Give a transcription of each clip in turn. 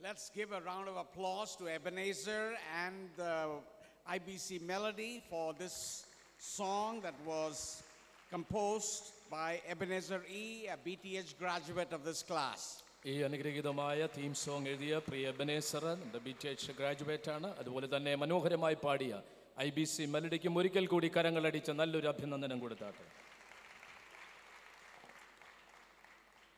Let's give a round of applause to Ebenezer and the IBC Melody for this song that was composed by Ebenezer E., a BTH graduate of this class. ഈ അനുഗ്രഹീതമായ theme song എഴുതിയ പ്രിയ ബനേസർ നമ്മുടെ B T H graduate ആണ് അതുപോലെ തന്നെ മനോഹരമായി പാടിയ I B C മെലഡിക്കും ഒരിക്കൽ കൂടി കരങ്ങളടിച്ച നല്ലൊരു അഭിനന്ദനം കൊടുത്താട്ടെ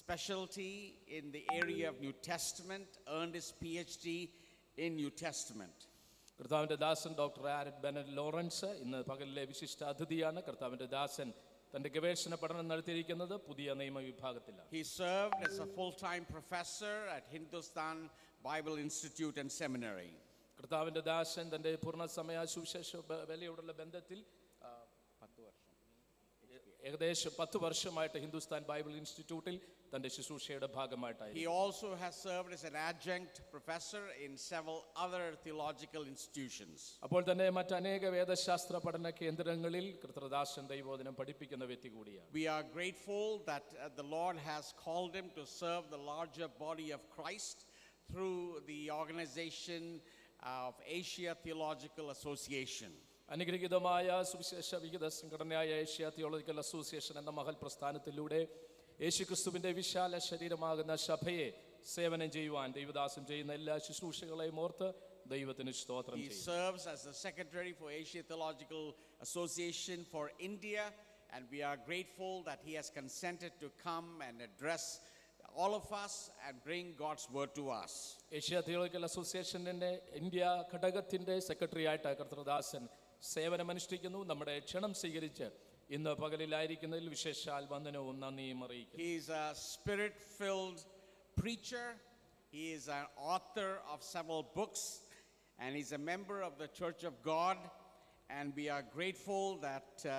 specialty in the area of New Testament, earned his PhD in New Testament. കർത്താവിന്റെ ദാസൻ ഡോക്ടർ ആരറ്റ് ബെനൻ ലോറൻസ് ഇന്ന് പകലിലെ വിശിഷ്ട അതിഥിയാണ്. കർത്താവിന്റെ ദാസൻ തന്റെ ഗവേഷണ പഠനം നടത്തിയിരിക്കുന്നത് പുതിയ നിയമ വിഭാഗത്തിലാണ്. He served as a full time professor at Hindustan Bible Institute and Seminary കർത്താവിന്റെ ദാസൻ തന്റെ പൂർണസമയ സുവിശേഷ വിലയോടുള്ള ബന്ധത്തിൽ പത്ത് വർഷം. ഏകദേശം പത്ത് വർഷമായിട്ട് ഹിന്ദുസ്ഥാൻ ബൈബിൾ ഇൻസ്റ്റിറ്റ്യൂട്ടിൽ തൻ്റെ ശുശ്രൂഷയുടെ ഭാഗമായിട്ടായി He also has served as an adjunct professor in several other theological institutions. അപ്പോൾ തന്നെ മറ്റനേക വേദശാസ്ത്ര പഠന കേന്ദ്രങ്ങളിൽ കൃത്രദാസൻ ദൈവോധനം പഠിപ്പിക്കുന്ന വ്യക്തി കൂടിയാണ് We are grateful that uh, the Lord has called him to serve the larger body of Christ through the organization of Asia Theological Association. അനുഗ്രഹീതമായ സുവിശേഷ വിഹിത സംഘടനയായ ഏഷ്യ തിയോളജിക്കൽ അസോസിയേഷൻ എന്ന മഹൽ പ്രസ്ഥാനത്തിലൂടെ യേശുക്രിസ്തുവിന്റെ വിശാല ശരീരമാകുന്ന സഭയെ സേവനം ചെയ്യുവാൻ ദൈവദാസം ചെയ്യുന്ന എല്ലാ ശുശ്രൂഷകളെയും ഓർത്ത് ദൈവത്തിന് സ്തോത്രം He serves as the secretary for Asia Theological Association for India, and we are grateful that he has consented to come and address all of us and bring God's word to us. Asia Theological അസോസിയേഷന്റെ India ഘടകത്തിന്റെ secretary ആയിട്ട് കർത്തൃദാസൻ സേവനമനുഷ്ഠിക്കുന്നു നമ്മുടെ ക്ഷണം സ്വീകരിച്ച് ഇന്ന് പകലിലായിരിക്കുന്നതിൽ വിശേഷാൽ വന്ദനവും നന്ദിയും അറിയിക്കുന്നു He is a spirit filled preacher, he is an author of several books, and he's a member of the Church of God. And we are grateful that uh,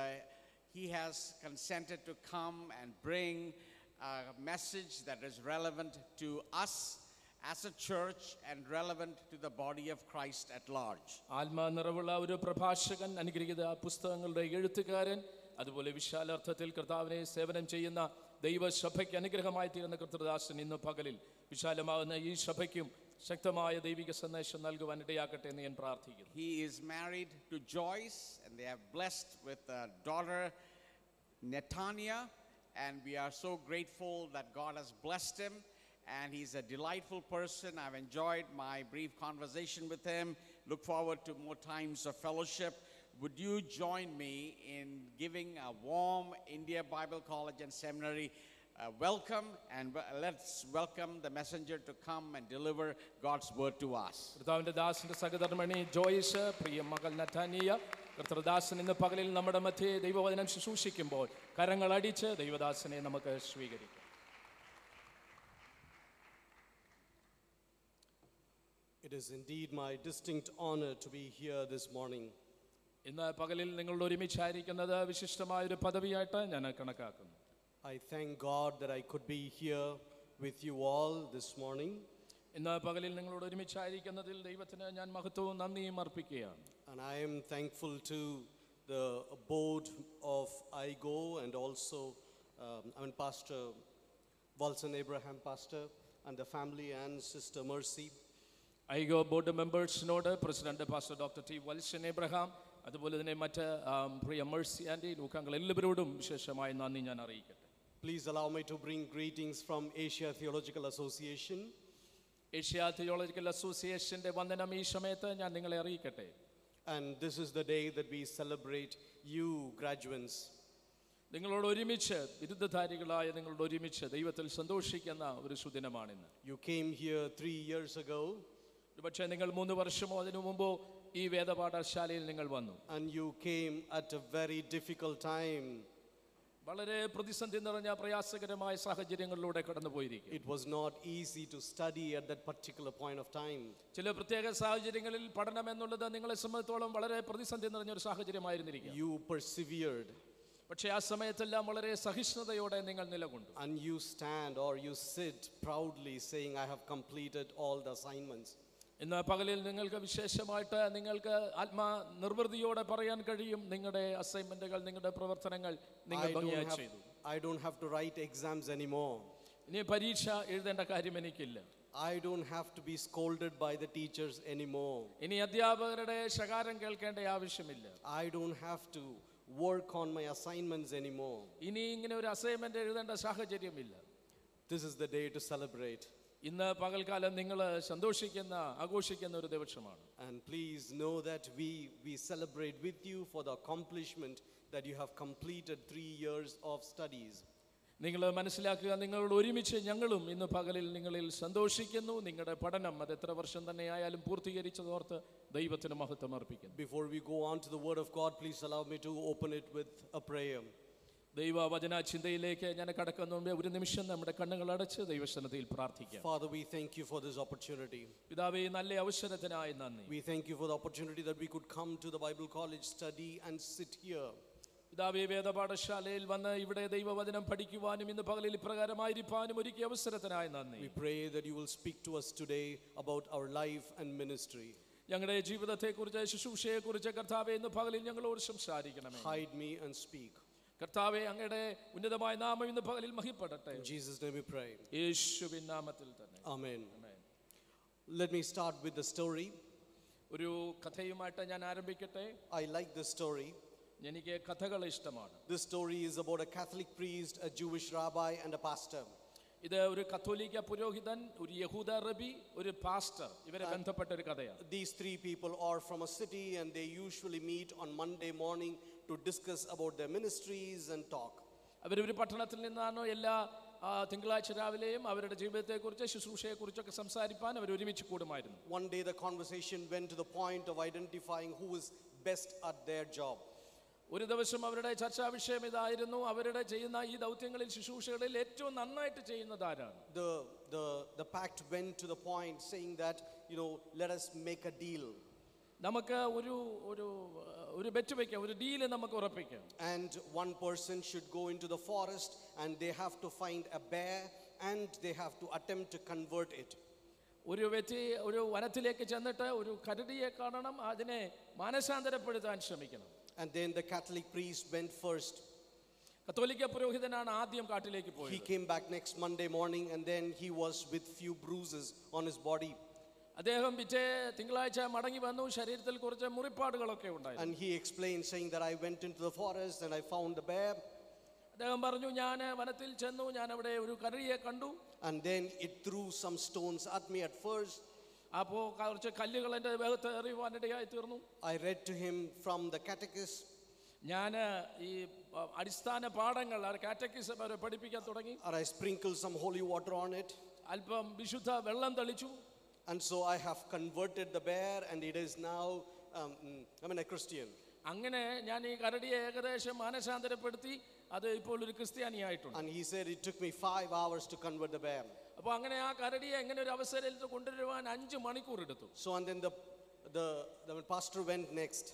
he has consented to come and bring a message that is relevant to us as a church and relevant to the body of Christ at large. ആത്മാ നിറവുള്ള ഒരു പ്രഭാഷകൻ അനുഗ്രഹീത പുസ്തകങ്ങളുടെ എഴുത്തുകാരൻ അതുപോലെ വിശാലാർത്ഥത്തിൽ കർത്താവിനെ സേവനം ചെയ്യുന്ന ദൈവസഭയ്ക്ക് അനുഗ്രഹമായി തീരുന്ന കർത്തൃദാസൻ ഇന്ന് പകലിൽ വിശാലമാകുന്ന ഈ സഭയ്ക്കും ശക്തമായ ദൈവിക സന്ദേശം നൽകുവാൻ ഇടയാക്കട്ടെ എന്ന് ഞാൻ പ്രാർത്ഥിക്കുന്നു He is married to Joyce, and they are blessed with a daughter, Netanya. And we are so grateful that God has blessed him. And he's a delightful person. I've enjoyed my brief conversation with him. Look forward to more times of fellowship. Would you join me in giving a warm India Bible College and Seminary uh, welcome? And we- let's welcome the messenger to come and deliver God's word to us. കർത്താവിന്റെ ദാസന്റെ സഹധർമ്മണി ജോയിസ് പ്രിയ മകൾ നറ്റാനിയ കർത്തൃദാസൻ ഇന്ന് പകലിൽ നമ്മുടെ മധ്യേ ദൈവവചനം ശുശ്രൂഷിക്കുമ്പോൾ കരങ്ങൾ അടിച്ച് ദൈവദാസനെ നമുക്ക് സ്വീകരിക്കാം It is indeed my distinct honor to be here this morning. I thank God that I could be here with you all this morning. And I am thankful to the board of IGO and also um, I mean Pastor Valson Abraham Pastor and the family and Sister Mercy. IGO board members, Noda, President Pastor Dr. T. Valson Abraham, അതുപോലെ തന്നെ മറ്റ് ആം, പ്രിയ Mercy aunty ലൂക്കാങ്ങൾ എല്ലാവരോടും വിശേഷമായ നന്ദി ഞാൻ അറിയിക്കട്ടെ Please allow me to bring greetings from Asia Theological Association. Asia Theological അസോസിയേഷന്റെ വന്ദനം ഈ സമയത്ത് ഞാൻ നിങ്ങളെ അറിയിക്കട്ടെ And this is the day that we celebrate you, graduates. നിങ്ങളോട് ഒരുമിച്ച് ബിരുദധാരികളായ നിങ്ങളോട് ഒരുമിച്ച് ദൈവത്തിൽ സന്തോഷിക്കുന്ന ഒരു സുദിനമാണിന്ന് You came here three years ago പക്ഷേ നിങ്ങൾ മൂന്ന് വർഷമോ അതിനു മുമ്പോ ഈ വേദപാഠശാലയിൽ നിങ്ങൾ വന്നു and you came at a very difficult time വളരെ പ്രതിസന്ധി നിറഞ്ഞ പ്രയാസകരമായ സാഹചര്യങ്ങളിലൂടെ കടന്നുപോയിരിക്കും It was not easy to study at that particular point of time. ചില പ്രത്യേക സാഹചര്യങ്ങളിൽ പഠനം എന്നുള്ളത് നിങ്ങളെ സംബന്ധിച്ചോളം വളരെ പ്രതിസന്ധി നിറഞ്ഞ ഒരു സാഹചര്യമായിരുന്നിരിക്കും You persevered പക്ഷേ ആ സമയത്തെല്ലാം വളരെ സഹിഷ്ണുതയോടെ നിങ്ങൾ നിലകൊണ്ടു and you stand or you sit proudly saying, I have completed all the assignments. ഇന്ന് പകലിൽ നിങ്ങൾക്ക് വിശേഷമായിട്ട് നിങ്ങൾക്ക് ആത്മാ നിർവൃതിയോടെ പറയാൻ കഴിയും. നിങ്ങളുടെ അസൈൻമെന്റുകൾ നിങ്ങളുടെ പ്രവർത്തനങ്ങൾ നിങ്ങൾ ഭംഗിയായി I don't have to write exams anymore ഇനി പരീക്ഷ എഴുതേണ്ട കാര്യം എനിക്കില്ല. I don't have to be scolded by the teachers anymore ഇനി അധ്യാപകരുടെ ശകാരം കേൾക്കേണ്ട ആവശ്യമില്ല. I don't have to work on my assignments anymore ഇനി ഇങ്ങനെ ഒരു അസൈൻമെന്റ് എഴുതേണ്ട സാഹചര്യമില്ല. This is the day to celebrate ഇന്ന് പകൽക്കാലം നിങ്ങൾ സന്തോഷിക്കുന്ന ആഘോഷിക്കുന്ന ഒരു ദിവസമാണ്. And please know that we we celebrate with you for the accomplishment that you have completed three years of studies നിങ്ങൾ മനസ്സിലാക്കുക നിങ്ങളോട് ഒരുമിച്ച് ഞങ്ങളും ഇന്ന് പകലിൽ നിങ്ങളിൽ സന്തോഷിക്കുന്നു. നിങ്ങളുടെ പഠനം അത് എത്ര വർഷം തന്നെ ആയാലും പൂർത്തീകരിച്ചതോർത്ത് ദൈവത്തിന് മഹത്വം അർപ്പിക്കുന്നു. Before we go on to the word of God please allow me to open it with a prayer ദൈവ വചന ചിന്തയിലേക്ക് ഞാൻ കടക്കുന്ന മുമ്പേ ഒരു നിമിഷം നമ്മുടെ കണ്ണുകൾ അടച്ച് ദൈവസന്നതയിൽ പ്രാർത്ഥിക്കാം Father, we thank you for this opportunity. പിതാവേ ഈ നല്ല അവസരത്തിനായി നന്ദി We thank you for the opportunity that we could come to the Bible college, study, and sit here. പിതാവേ വേദപാഠശാലയിൽ വന്ന് ഇവിടെ ദൈവവചനം പഠിക്കുവാനും ഇന്ന് പകലിൽ ഇപ്രകാരമായിരിക്കാനും ഒരുക്കിയ അവസരത്തിനായി നന്ദി We pray that you will speak to us today about our life and ministry. ഞങ്ങളുടെ ജീവിതത്തെക്കുറിച്ച് ശുശ്രൂഷയെക്കുറിച്ച് കർത്താവെ ഇന്ന് പകലിൽ ഞങ്ങളോട് സംസാരിക്കണമേ Hide me and speak. കർത്താവെ അങ്ങയുടെ ഉന്നതമായ നാമം ഇന്ന് പകലിൽ മഹിപ്പെടട്ടെ In Jesus' name we pray. യേശുവിൻ നാമത്തിൽ തന്നെ Amen. Amen. Let me start with the story. ഒരു കഥയുമായിട്ട് ഞാൻ ആരംഭിക്കട്ടെ I like this story. എനിക്ക് കഥകൾ ഇഷ്ടമാണ് This story is about a Catholic priest, a Jewish rabbi, and a pastor. ഇത് ഒരു കത്തോലിക്ക പുരോഹിതൻ ഒരു യഹൂദ റബി ഒരു പാസ്റ്റർ ഇവരെ ബന്ധപ്പെട്ട ഒരു കഥയാണ് These three people are from a city and they usually meet on Monday morning to discuss about their ministries and talk. അവരൊരു പട്ടണത്തിൽ നിന്നാണ് എല്ലാ ആ, തിങ്കളാഴ്ച രാവിലെയും അവരുടെ ജീവിതത്തെക്കുറിച്ച് ശുശ്രൂഷയെക്കുറിച്ചൊക്കെ സംസാരിപ്പാൻ അവർ ഒരുമിച്ച് കൂടുമായിരുന്നു One day the conversation went to the point of identifying who is best at their job. ഒരു ദിവസം അവരുടെ ചർച്ചാ വിഷയം ഇതായിരുന്നു അവരുടെ ചെയ്യുന്ന ഈ ദൗത്യങ്ങളിൽ ശുശ്രൂഷകളിൽ ഏറ്റവും നന്നായിട്ട് ചെയ്യുന്നത് ആരാണ് The, the, the pact went to the point saying that, you know, let us make a deal. നമുക്ക് ഒരു ഒരു ആ, ഒരു ബെറ്റ് വയ്ക്കാം ഒരു ഡീല് നമുക്ക് ഉറപ്പിക്കാം And one person should go into the forest and they have to find a bear and they have to attempt to convert it. ഒരു വ്യക്തി ഒരു വനത്തിലേക്ക് ചെന്നിട്ട് ഒരു കരടിയെ കാണണം അതിനെ മാനസാന്തരപ്പെടുത്താൻ ശ്രമിക്കണം And then the Catholic priest went first. കത്തോലിക്ക പുരോഹിതനാണ് ആദ്യം കാട്ടിലേക്ക് He പോയത് came back next Monday morning and then he was with few bruises on his body. അദ്ദേഹം പിറ്റേ തിങ്കളാഴ്ച മടങ്ങി വന്നു ശരീരത്തിൽ കുറച്ച് മുറിപ്പാടുകളൊക്കെ ഉണ്ടായിരുന്നു And he explained, saying that I went into the forest and I found the bear. അദ്ദേഹം പറഞ്ഞു ഞാൻ വനത്തിൽ ചെന്നു ഞാൻ അവിടെ ഒരു കരടിയെ കണ്ടു And then it threw some stones at me at first. അപ്പോൾ കുറച്ച് കല്ലുകൾ എന്റെ ദേഹത്ത് എറിയുവാനിടയായി തീർന്നു I read to him from the catechist. ഞാൻ ഈ അടിസ്ഥാന പാഠങ്ങൾ കാറ്റക്കിസം അവരെ പഠിപ്പിക്കാൻ തുടങ്ങി I sprinkled some holy water on it. അല്പം വിശുദ്ധ വെള്ളം തളിച്ചു And so I have converted the bear and it is now, um, mm, I mean, a Christian. അങ്ങനെ ഞാൻ ഈ കരടിയെ ഏകദേശം മാനസാന്തരപ്പെടുത്തി അത് ഇപ്പോൾ ഒരു ക്രിസ്ത്യാനിയായിട്ടുണ്ട് And he said it took me five hours to convert the bear. അപ്പോൾ അങ്ങനെ ആ കരടിയെ എങ്ങനെ ഒരു അവസരത്തിൽ കൊണ്ടുവരുവാൻ അഞ്ച് മണിക്കൂർ എടുത്തു So, and then the, the, the pastor went next.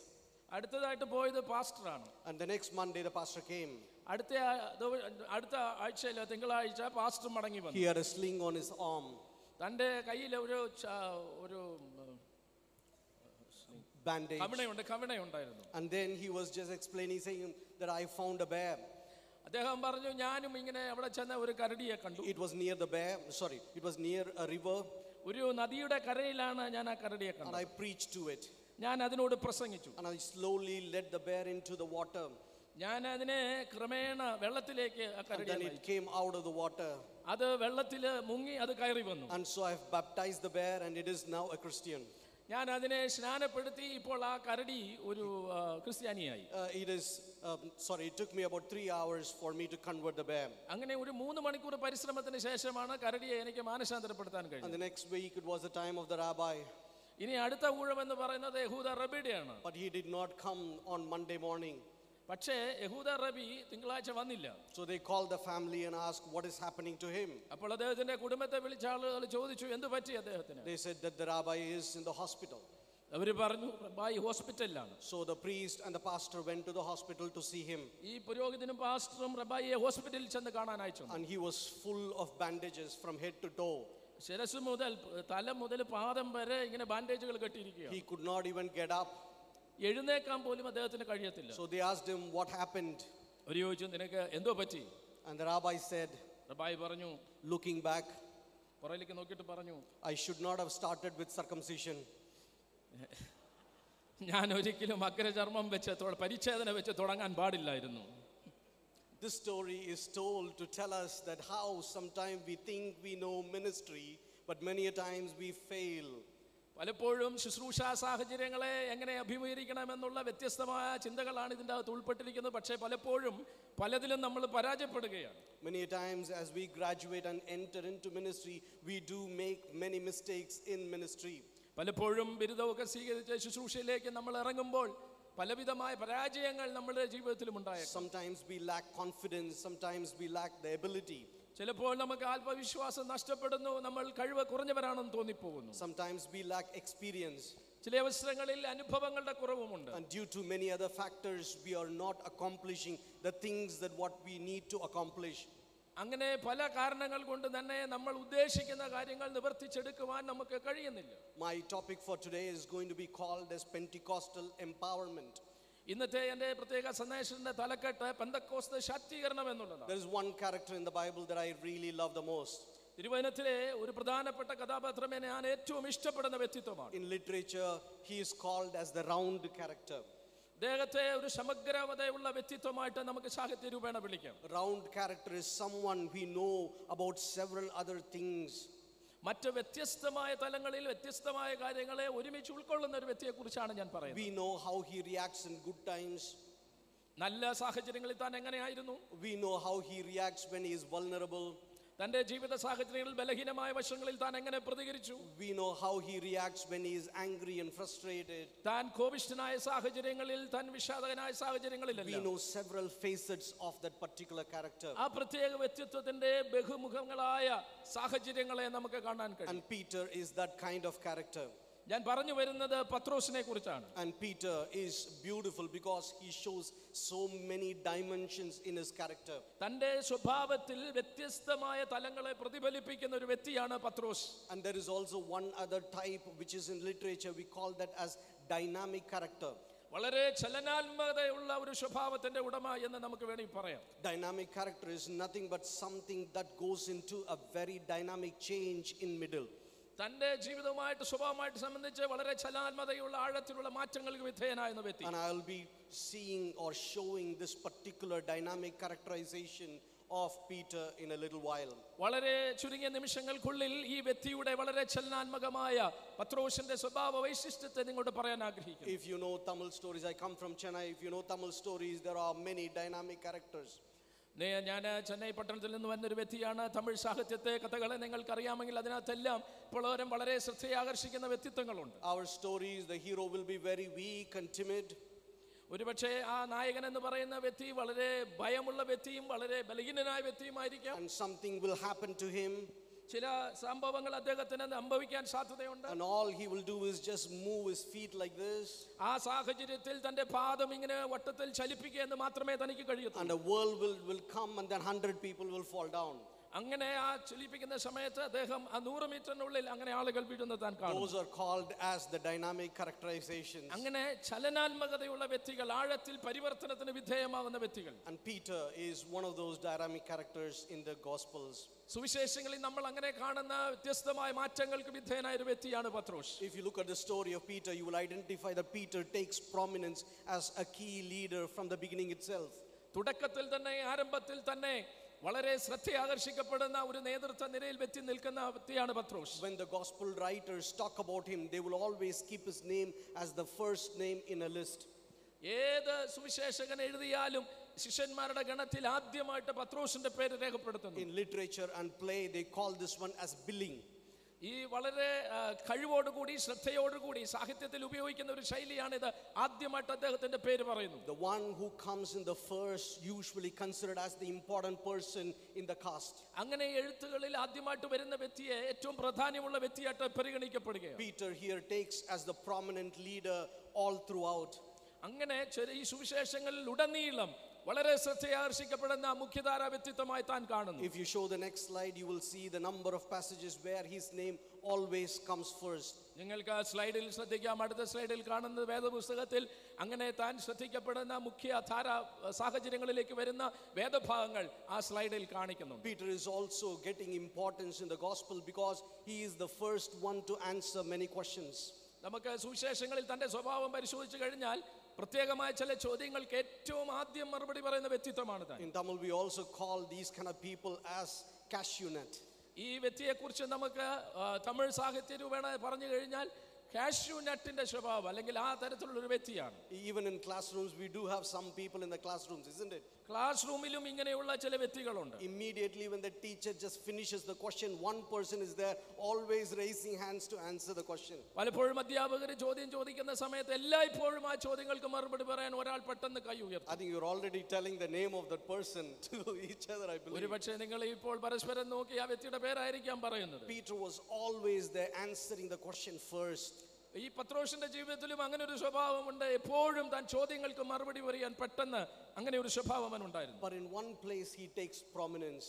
അടുത്തതായിട്ട് പോയത് പാസ്റ്ററാണ് And the next Monday, the pastor came. അടുത്ത ആ- ദിവ- അടുത്ത ആഴ്ചയിൽ തിങ്കളാഴ്ച പാസ്റ്റർ മടങ്ങി He വന്നു had a sling on his arm, തൻ്റെ കയ്യിൽ ഒരു ച- ഒരു ഉം, bandage. കവിണയുണ്ട് കവിണയുണ്ടായിരുന്നു And then he was just explaining, saying that I found a bear. അദ്ദേഹം പറഞ്ഞു ഞാനും ഇങ്ങനെ അവിടെ ചെന്ന ഒരു കരടിയെ കണ്ടു It was near the bear, sorry, it was near a river, ഒരു നദിയുടെ കരയിലാണ് ഞാൻ ആ കരടിയെ and കണ്ടത് I preached to it. ഞാൻ അതിനോട് പ്രസംഗിച്ചു And I slowly led the bear into the water. ഞാൻ അതിനെ ക്രമേണ വെള്ളത്തിലേക്ക് ആ And കരടിയെ then it നയിച്ചു. came out of the water. അത് വെള്ളത്തിൽ മുങ്ങി അത് കയറി വന്നു And so I have baptized the bear, and it is now a Christian. ഞാൻ അതിനെ സ്നാനപ്പെടുത്തി ഇപ്പോൾ ആ കരടി ഒരു ആ, ക്രിസ്ത്യാനിയായി Uh, it is, um, sorry, it took me about three hours for me to convert the bear. അങ്ങനെ ഒരു മൂന്ന് മണിക്കൂർ പരിശ്രമത്തിന് ശേഷമാണ് കരടിയെ എനിക്ക് മാനസാന്തരപ്പെടുത്താൻ And കഴിഞ്ഞത് the next week, it was the time of the rabbi. ഇനി അടുത്ത ഊഴം എന്ന് പറയുന്നത് യഹൂദ റബിയുടെയാണ് But he did not come on Monday morning. പക്ഷേ യഹൂദ റബി തിങ്കളാഴ്ച വന്നില്ല So they called the family and asked what is happening to him. അപ്പോൾ അദ്ദേഹത്തിന്റെ കുടുംബത്തെ വിളിച്ച ആളുകൾ ചോദിച്ചു എന്ത് പറ്റി അദ്ദേഹത്തിന് They said that the rabbi is in the hospital. അവർ പറഞ്ഞു റബ്ബായി ഹോസ്പിറ്റലിലാണ് So the priest and the pastor went to the hospital to see him. ഈ പുരോഹിതനും പാസ്റ്ററും റബ്ബായിയെ ഹോസ്പിറ്റലിൽ ചെന്ന് കാണാനായി ചെന്നു And he was full of bandages from head to toe. ശിരസ് മുതൽ തല മുതൽ പാദം വരെ ഇങ്ങനെ ബാൻഡേജുകൾ കെട്ടിയിരിക്കുക He could not even get up. എഴുന്നേക്കാൻ പോലും അദ്ദേഹത്തിന് കഴിയത്തില്ല So they asked him what happened. ഒരു ചോദിച്ചു നിനക്ക് എന്തോ പറ്റി And the rabbi said, റബ്ബായി പറഞ്ഞു looking back, പുറയിലേക്ക് നോക്കിയിട്ട് പറഞ്ഞു I should not have started with circumcision. ഞാൻ ഒരിക്കലും അഗ്രചർമ്മം വെച്ച് തൊ- പരിച്ഛേദന വെച്ച് തുടങ്ങാൻ പാടില്ലായിരുന്നു This story is told to tell us that how sometimes we think we know ministry, but many a times we fail. പലപ്പോഴും ശുശ്രൂഷ സാഹചര്യങ്ങളെ എങ്ങനെ അഭിമുഖീകരിക്കണമെന്നുള്ള വ്യത്യസ്തമായ ചിന്തകളാണ് ഇതിൻ്റെ അകത്ത് ഉൾപ്പെട്ടിരിക്കുന്നത് പക്ഷേ പലപ്പോഴും പലതിലും നമ്മൾ പരാജയപ്പെടുകയാണ് Many a times, as we graduate and enter into ministry, we do make many mistakes in ministry. പലപ്പോഴും ബിരുദമൊക്കെ സ്വീകരിച്ച് ശുശ്രൂഷയിലേക്ക് നമ്മൾ ഇറങ്ങുമ്പോൾ പലവിധമായ പരാജയങ്ങൾ നമ്മുടെ ജീവിതത്തിലും ഉണ്ടായേക്കാം Sometimes we lack confidence, sometimes we lack the ability, ചിലപ്പോൾ നമുക്ക് ആത്മവിശ്വാസം നഷ്ടപ്പെടുന്നു നമ്മൾ കഴിവ് കുറഞ്ഞവരാണെന്ന് തോന്നിപ്പോകുന്നു sometimes we lack experience, ചില അവസരങ്ങളിൽ അനുഭവങ്ങളുടെ കുറവുമുണ്ട് and due to many other factors, we are not accomplishing the things that what we need to accomplish. അങ്ങനെ പല കാരണങ്ങൾ കൊണ്ട് തന്നെ നമ്മൾ ഉദ്ദേശിക്കുന്ന കാര്യങ്ങൾ നിവർത്തിച്ചെടുക്കുവാൻ നമുക്ക് കഴിയുന്നില്ല My topic for today is going to be called as Pentecostal empowerment. ഇന്നത്തെ എന്റെ പ്രത്യേക സന്ദേശത്തിന്റെ തലക്കെട്ട് പെന്തക്കോസ്ത് ശാക്തീകരണം എന്നുള്ളതാണ് There is one character in the Bible that I really love the most. തിരുവചനത്തിലെ ഒരു പ്രധാനപ്പെട്ട കഥാപാത്രമേ ഞാൻ ഏറ്റവും ഇഷ്ടപ്പെടുന്ന വ്യക്തിത്വമാണ് In literature, he is called as the round character. അദ്ദേഹത്തെ ഒരു സമഗ്രതയുള്ള വ്യക്തിത്വമായിട്ട് നമുക്ക് സാഹിത്യ രൂപേണ വിളിക്കാം Round character is someone we know about several other things. മറ്റ് വ്യത്യസ്തമായ തലങ്ങളിൽ വ്യത്യസ്തമായ കാര്യങ്ങളെ ഒരുമിച്ച് ഉൾക്കൊള്ളുന്ന ഒരു വ്യക്തിയെക്കുറിച്ചാണ് ഞാൻ പറയുന്നത്. We know how he reacts in good times നല്ല സാഹചര്യങ്ങളിൽ താൻ എങ്ങനെയായിരുന്നു? We know how he reacts when he is vulnerable. തന്റെ ജീവിത സാഹചര്യങ്ങളിൽ ബലഹീനമായ വശങ്ങളിൽ താൻ എങ്ങനെ പ്രതികരിച്ചു we know how he reacts when he is angry and frustrated. താൻ കോപിഷ്ഠനായ സാഹചര്യങ്ങളിൽ താൻ വിഷാദകനായ We we know several facets of that particular character. ആ പ്രത്യേക വ്യക്തിത്വത്തിന്റെ ബഹുമുഖങ്ങളായ സാഹചര്യങ്ങളെ നമുക്ക് കാണാൻ കഴിയും And Peter is that kind of character. ഞാൻ പറഞ്ഞു വരുന്നത് പത്രോസിനെ കുറിച്ചാണ് And Peter is beautiful because he shows so many dimensions in his character. തന്റെ സ്വഭാവത്തിൽ വ്യത്യസ്തമായ തലങ്ങളെ പ്രതിഫലിപ്പിക്കുന്ന ഒരു വ്യക്തിയാണ് പത്രോസ് And there is also one other type which is in literature, we call that as dynamic character. വളരെ ചലനാത്മകതയുള്ള ഒരു സ്വഭാവത്തിന്റെ ഉടമ എന്ന് നമുക്ക് വേണമെങ്കിൽ പറയാം Dynamic character is nothing but something that goes into a very dynamic change in middle. തന്റെ ജീവിതവുമായിട്ട് സ്വഭാവമായിട്ട് സംബന്ധിച്ച് വളരെ ചലനാത്മതയുള്ള ആഴത്തിലുള്ള മാറ്റങ്ങൾക്ക് വിധേയനായിരുന്ന വ്യക്തി And I'll be seeing or showing this particular dynamic characterization of Peter in a little while. വളരെ ചുരുങ്ങിയ നിമിഷങ്ങൾക്കുള്ളിൽ ഈ വ്യക്തിയുടെ വളരെ ചലനാത്മകമായ പത്രോസിന്റെ സ്വഭാവ വൈശിഷ്ട്യത്തെ നിങ്ങളോട് പറയാൻ ആഗ്രഹിക്കുന്നു If you know Tamil stories, I come from Chennai. If you know Tamil stories, there are many dynamic characters. ഞാൻ ചെന്നൈ പട്ടണത്തിൽ നിന്ന് വന്നൊരു വ്യക്തിയാണ്. തമിഴ് സാഹിത്യത്തെ കഥകളെ നിങ്ങൾക്കറിയാമെങ്കിൽ അതിനകത്തെല്ലാം ഇപ്പോഴും വളരെ ശ്രദ്ധയെ ആകർഷിക്കുന്ന വ്യക്തിത്വങ്ങളുണ്ട്. അവർ stories the hero will be very weak and timid ഒരുപക്ഷെ ആ നായകൻ എന്ന് പറയുന്ന വ്യക്തി വളരെ ഭയമുള്ള വ്യക്തിയും വളരെ ബലഹീനനായ വ്യക്തിയുമായിരിക്കാം. Something will happen to him ചില സംഭവങ്ങൾ അദ്ദേഹത്തിന് സംഭവിക്കാൻ സാധ്യതയുണ്ട് and all he will do is just move his feet like this, ആ സാഹചര്യത്തിൽ തന്റെ പാദം ഇങ്ങനെ വട്ടത്തിൽ ചലിപ്പിക്കുക എന്ന് മാത്രമേ തനിക്ക് and കഴിയത്തുള്ളൂ a whirl will, will come, and then 100 people will fall down. അങ്ങനെ ആ ചലിപ്പിക്കുന്ന സമയത്ത് അദ്ദേഹം ആ നൂറ് മീറ്ററിനുള്ളിൽ അങ്ങനെ ആളുകൾ വീഴുന്നത് താൻ കാണും Those are called as the dynamic characterizations. അങ്ങനെ ചലനാത്മകതയുള്ള വ്യക്തികൾ ആഴത്തിൽ പരിവർത്തനത്തിന് വിധേയമാകുന്ന വ്യക്തികൾ And Peter is one of those dynamic characters in the Gospels. സുവിശേഷങ്ങളിൽ നമ്മൾ അങ്ങനെ കാണുന്ന വ്യത്യസ്തമായ മാറ്റങ്ങൾക്ക് വിധേയനായ ഒരു വ്യക്തിയാണ് പത്രോസ് If you look at the story of Peter, you will identify that Peter takes prominence as a key leader from the beginning itself. തുടക്കത്തിൽ തന്നെ ആരംഭത്തിൽ തന്നെ വളരെ ശ്രദ്ധ ആകർഷിക്കപ്പെടുന്ന ഒരു നേതൃത്വ നിരയിൽ വ്യക്തി നിൽക്കുന്ന വ്യക്തിയാണ് പത്രോസ് When the gospel writers talk about him, they will always keep his name as the first name in a list. ഏത് സുവിശേഷകൻ എഴുതിയാലും ശിഷ്യന്മാരുടെ ഗണത്തിൽ ആദ്യമായിട്ട് പത്രോസിന്റെ പേര് രേഖപ്പെടുത്തുന്നു In literature and play, they call this one as billing. ഈ വളരെ കഴിവോടുകൂടി ശ്രദ്ധയോടുകൂടി സാഹിത്യത്തിൽ ഉപയോഗിക്കുന്ന ഒരു ശൈലിയാണിത്. ആദ്യമായിട്ട് അദ്ദേഹത്തിന്റെ പേര് പറയുന്നു. The one who comes in the first, usually considered as the important person in the cast അങ്ങനെ എഴുത്തുകളിൽ ആദ്യമായിട്ട് വരുന്ന വ്യക്തിയെ ഏറ്റവും പ്രാധാന്യമുള്ള വ്യക്തിയായിട്ട് പരിഗണിക്കപ്പെടുകയാണ്. Peter here takes as the prominent leader all throughout. അങ്ങനെ ചെറിയ സുവിശേഷങ്ങളിൽ ഉടനീളം വളരെ ശ്രദ്ധയാകർഷിക്കപ്പെടുന്ന മുഖ്യധാര വ്യക്തിത്വമായി താൻ കാണുന്നു If you show the next slide, you will see the number of passages where his name always comes first. നിങ്ങൾക്ക് സ്ലൈഡിൽ ശ്രദ്ധിക്കാം അടുത്ത സ്ലൈഡിൽ കാണുന്ന വേദപുസ്തകത്തിൽ അങ്ങനെ താൻ ശ്രദ്ധിക്കപ്പെടുന്ന മുഖ്യ ധാര സാഹചര്യങ്ങളിലേക്ക് വരുന്ന വേദഭാഗങ്ങൾ ആ സ്ലൈഡിൽ കാണിക്കുന്നു Peter is also getting importance in the gospel because he is the first one to answer many questions. നമുക്ക് സുവിശേഷങ്ങളിൽ തന്റെ സ്വഭാവം പരിശോധിച്ചു കഴിഞ്ഞാൽ പ്രത്യേകമായ ചില ചോദ്യങ്ങൾക്ക് ഏറ്റവും ആദ്യം മറുപടി പറയുന്ന വ്യക്തിത്വമാണ് താൻ In Tamil, we also call these kind of people as cashew nut. ഈ വ്യക്തിയെക്കുറിച്ച് നമുക്ക് ആ, തമിഴ് സാഹിത്യ രൂപേണ പറഞ്ഞു കഴിഞ്ഞാൽ കാഷ്യൂ നട്ടിന്റെ സ്വഭാവം അല്ലെങ്കിൽ ആ തരത്തിലുള്ള ഒരു വ്യക്തിയാണ് Even in classrooms, we do have some people in the classrooms, isn't it? Class റൂമിലും ഇങ്ങനെയുള്ള ചില വ്യക്തികളുണ്ട് Immediately, when the teacher just finishes the question, one person is there, always raising hands to answer the question. പലപ്പോഴും അധ്യാപകർ ചോദ്യം ചോദിക്കുന്ന സമയത്ത് എല്ലായ്പ്പോഴും ആ ചോദ്യങ്ങൾക്ക് മറുപടി പറയാൻ ഒരാൾ പെട്ടെന്ന് കൈ ഉയർത്തും I think you're already telling the name of that person to each other, I believe. ഒരുപക്ഷെ നിങ്ങൾ ഇപ്പോൾ പരസ്പരം നോക്കി ആ വ്യക്തിയുടെ പേരായിരിക്കാം പറയുന്നത് Peter was always there answering the question first. ഈ പത്രോഷിന്റെ ജീവിതത്തിലും അങ്ങനെ ഒരു സ്വഭാവമുണ്ട് എപ്പോഴും താൻ ചോദ്യങ്ങൾക്ക് മറുപടി പറയാൻ പെട്ടെന്ന് അങ്ങനെ ഒരു സ്വഭാവം അവനുണ്ടായിരുന്നു But in one place, he takes prominence.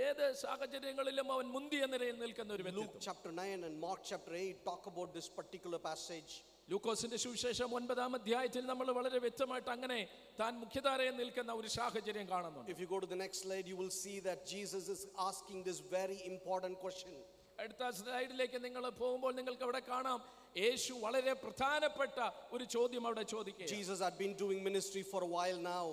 ഏത് സാഹചര്യങ്ങളിലും അവൻ മുന്തിയ നിലയിൽ നിൽക്കുന്ന ഒരു Luke chapter 9 and Mark chapter 8 talk about this particular passage. ലൂക്കോസിന്റെ സുവിശേഷം ഒൻപതാം അധ്യായത്തിൽ നമ്മൾ വളരെ വ്യക്തമായിട്ട് അങ്ങനെ താൻ മുഖ്യധാരയിൽ നിൽക്കുന്ന ഒരു സാഹചര്യം കാണുന്നുണ്ട് if you go to the next slide you will see that Jesus is asking this very important question. അടുത്ത സ്ലൈഡിലേക്ക് നിങ്ങൾ പോകുമ്പോൾ നിങ്ങൾക്ക് അവിടെ കാണാം യേശു വളരെ പ്രധാനപ്പെട്ട ഒരു ചോദ്യം അവിടെ ചോദിക്കുക Jesus had been doing ministry for a while now,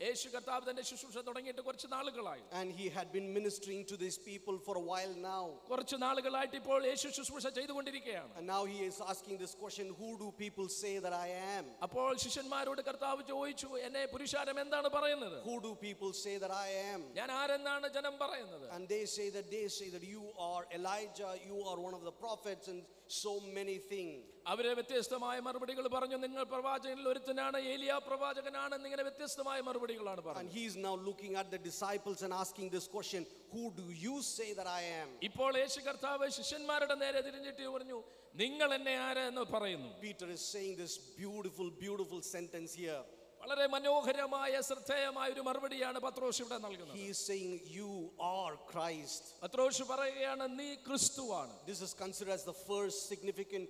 യേശു കർത്താവ് തന്റെ ശുശ്രൂഷ തുടങ്ങിയിട്ട് കുറച്ച് നാളുകളായി and he had been ministering to these people for a while now. കുറച്ച് നാളുകളായിട്ട് ഇപ്പോൾ യേശു ശുശ്രൂഷ ചെയ്തുകൊണ്ടിരിക്കുകയാണ് And now he is asking this question Who do people say that I am? അപ്പോൾ ശിഷ്യന്മാരോട് കർത്താവ് ചോദിച്ചു എന്നെ പുരുഷാരം എന്താണ് പറയുന്നത് Who do people say that I am? ഞാൻ ആരെന്നാണ് ജനം പറയുന്നത് And they say that they say that you are Elijah, you are one of the prophets, and so many things. അവര് വ്യത്യസ്തമായ മറുപടികൾ പറഞ്ഞു നിങ്ങൾ പ്രവാചകനിൽ ഒരുത്തനാണ് ഏലിയ പ്രവാചകനാണ് എന്നിങ്ങനെ വ്യത്യസ്തമായ മറുപടികളാണ് And പറഞ്ഞത് he is now looking at the disciples and asking this question Who do you say that I am? ഇപ്പോൾ യേശു കർത്താവ് ശിഷ്യന്മാരുടെ നേരെ തിരിഞ്ഞിട്ട് പറഞ്ഞു നിങ്ങൾ എന്നെ ആര് എന്ന് പറയുന്നു Peter is saying this beautiful, beautiful sentence here. വളരെ മനോഹരമായ ശ്രദ്ധേയമായ ഒരു മറുപടിയാണ് പത്രോസ് ഇവിടെ നൽകുന്നത് He is saying, You are Christ. പത്രോസ് പറയുകയാണ് നീ ക്രിസ്തുവാണ് This is considered as the first significant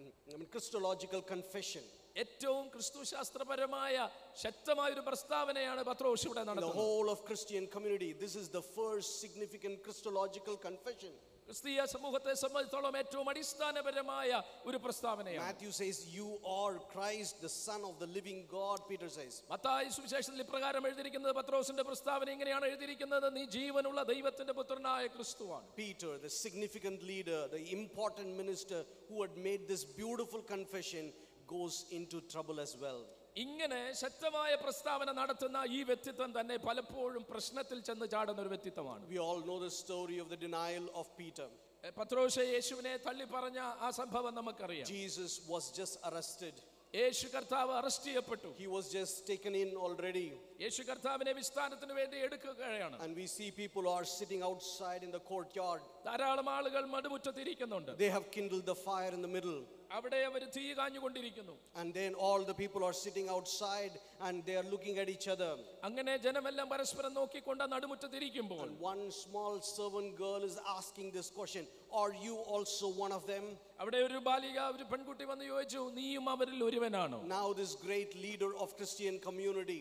uh, I mean, Christological confession. ഏറ്റവും ക്രിസ്തു ശാസ്ത്രപരമായ ശക്തമായ ഒരു പ്രസ്താവനയാണ് പത്രോസ് ഇവിടെ In the നടത്തുന്നത് whole of Christian community, this is the first significant Christological confession. ക്രിസ്തീയ സമൂഹത്തെ സംബന്ധിച്ചോളം ഏറ്റവും അടിസ്ഥാനപരമായ ഒരു പ്രസ്താവനയാണ് Matthew says, You are Christ, the Son of the living God, Peter says. Mathai സുവിശേഷത്തിൽ ഇപ്രകാരം എഴുതിയിരിക്കുന്നത് പത്രോസിന്റെ പ്രസ്താവന ഇങ്ങനെയാണ് എഴുതിയിരിക്കുന്നത് നീ ജീവനുള്ള ദൈവത്തിന്റെ പുത്രനായ ക്രിസ്തുവാണ് Peter, the significant leader, the important minister who had made this beautiful confession, goes into trouble as well. ഇങ്ങനെ ശക്തമായ പ്രസ്താവന നടത്തുന്ന ഈ വ്യക്തിത്വം തന്നെ പലപ്പോഴും പ്രശ്നത്തിൽ ചെന്ന് ചാടുന്ന ഒരു വ്യക്തിത്വമാണ്. We all know the story of the denial of Peter പത്രോശേ യേശുവിനെ തള്ളി പറഞ്ഞ ആ സംഭവം നമുക്കറിയാം. ജീസസ് വാസ് ജസ്റ്റ് അറസ്റ്റഡ് യേശു കർത്താവ് അറസ്റ്റ് ചെയ്യപ്പെട്ടു. He was just taken in already യേശു കർത്താവിനെ വിസ്താരത്തിന് വേണ്ടി എടുക്കുകയാണ്. And we see people are sitting outside in the courtyard ധാരാളം ആളുകൾ മടുമുറ്റത്തിരിക്കുന്നുണ്ട്. They have kindled the fire in the middle അവിടെ അവർ തീ കാഞ്ഞുകൊണ്ടിരിക്കുന്നു And then all the people are sitting outside and they are looking at each other. അങ്ങനെ ജനമെല്ലാം പരസ്പരം നോക്കിക്കൊണ്ട് നടുമുറ്റത്തിരിക്കുമ്പോൾ And one small servant girl is asking this question Are you also one of them? അവിടെ ഒരു ബാലിക ഒരു പെൺകുട്ടി വന്ന് ചോദിച്ചു നീയും അവരിൽ ഒരുവനാണോ Now, this great leader of Christian community,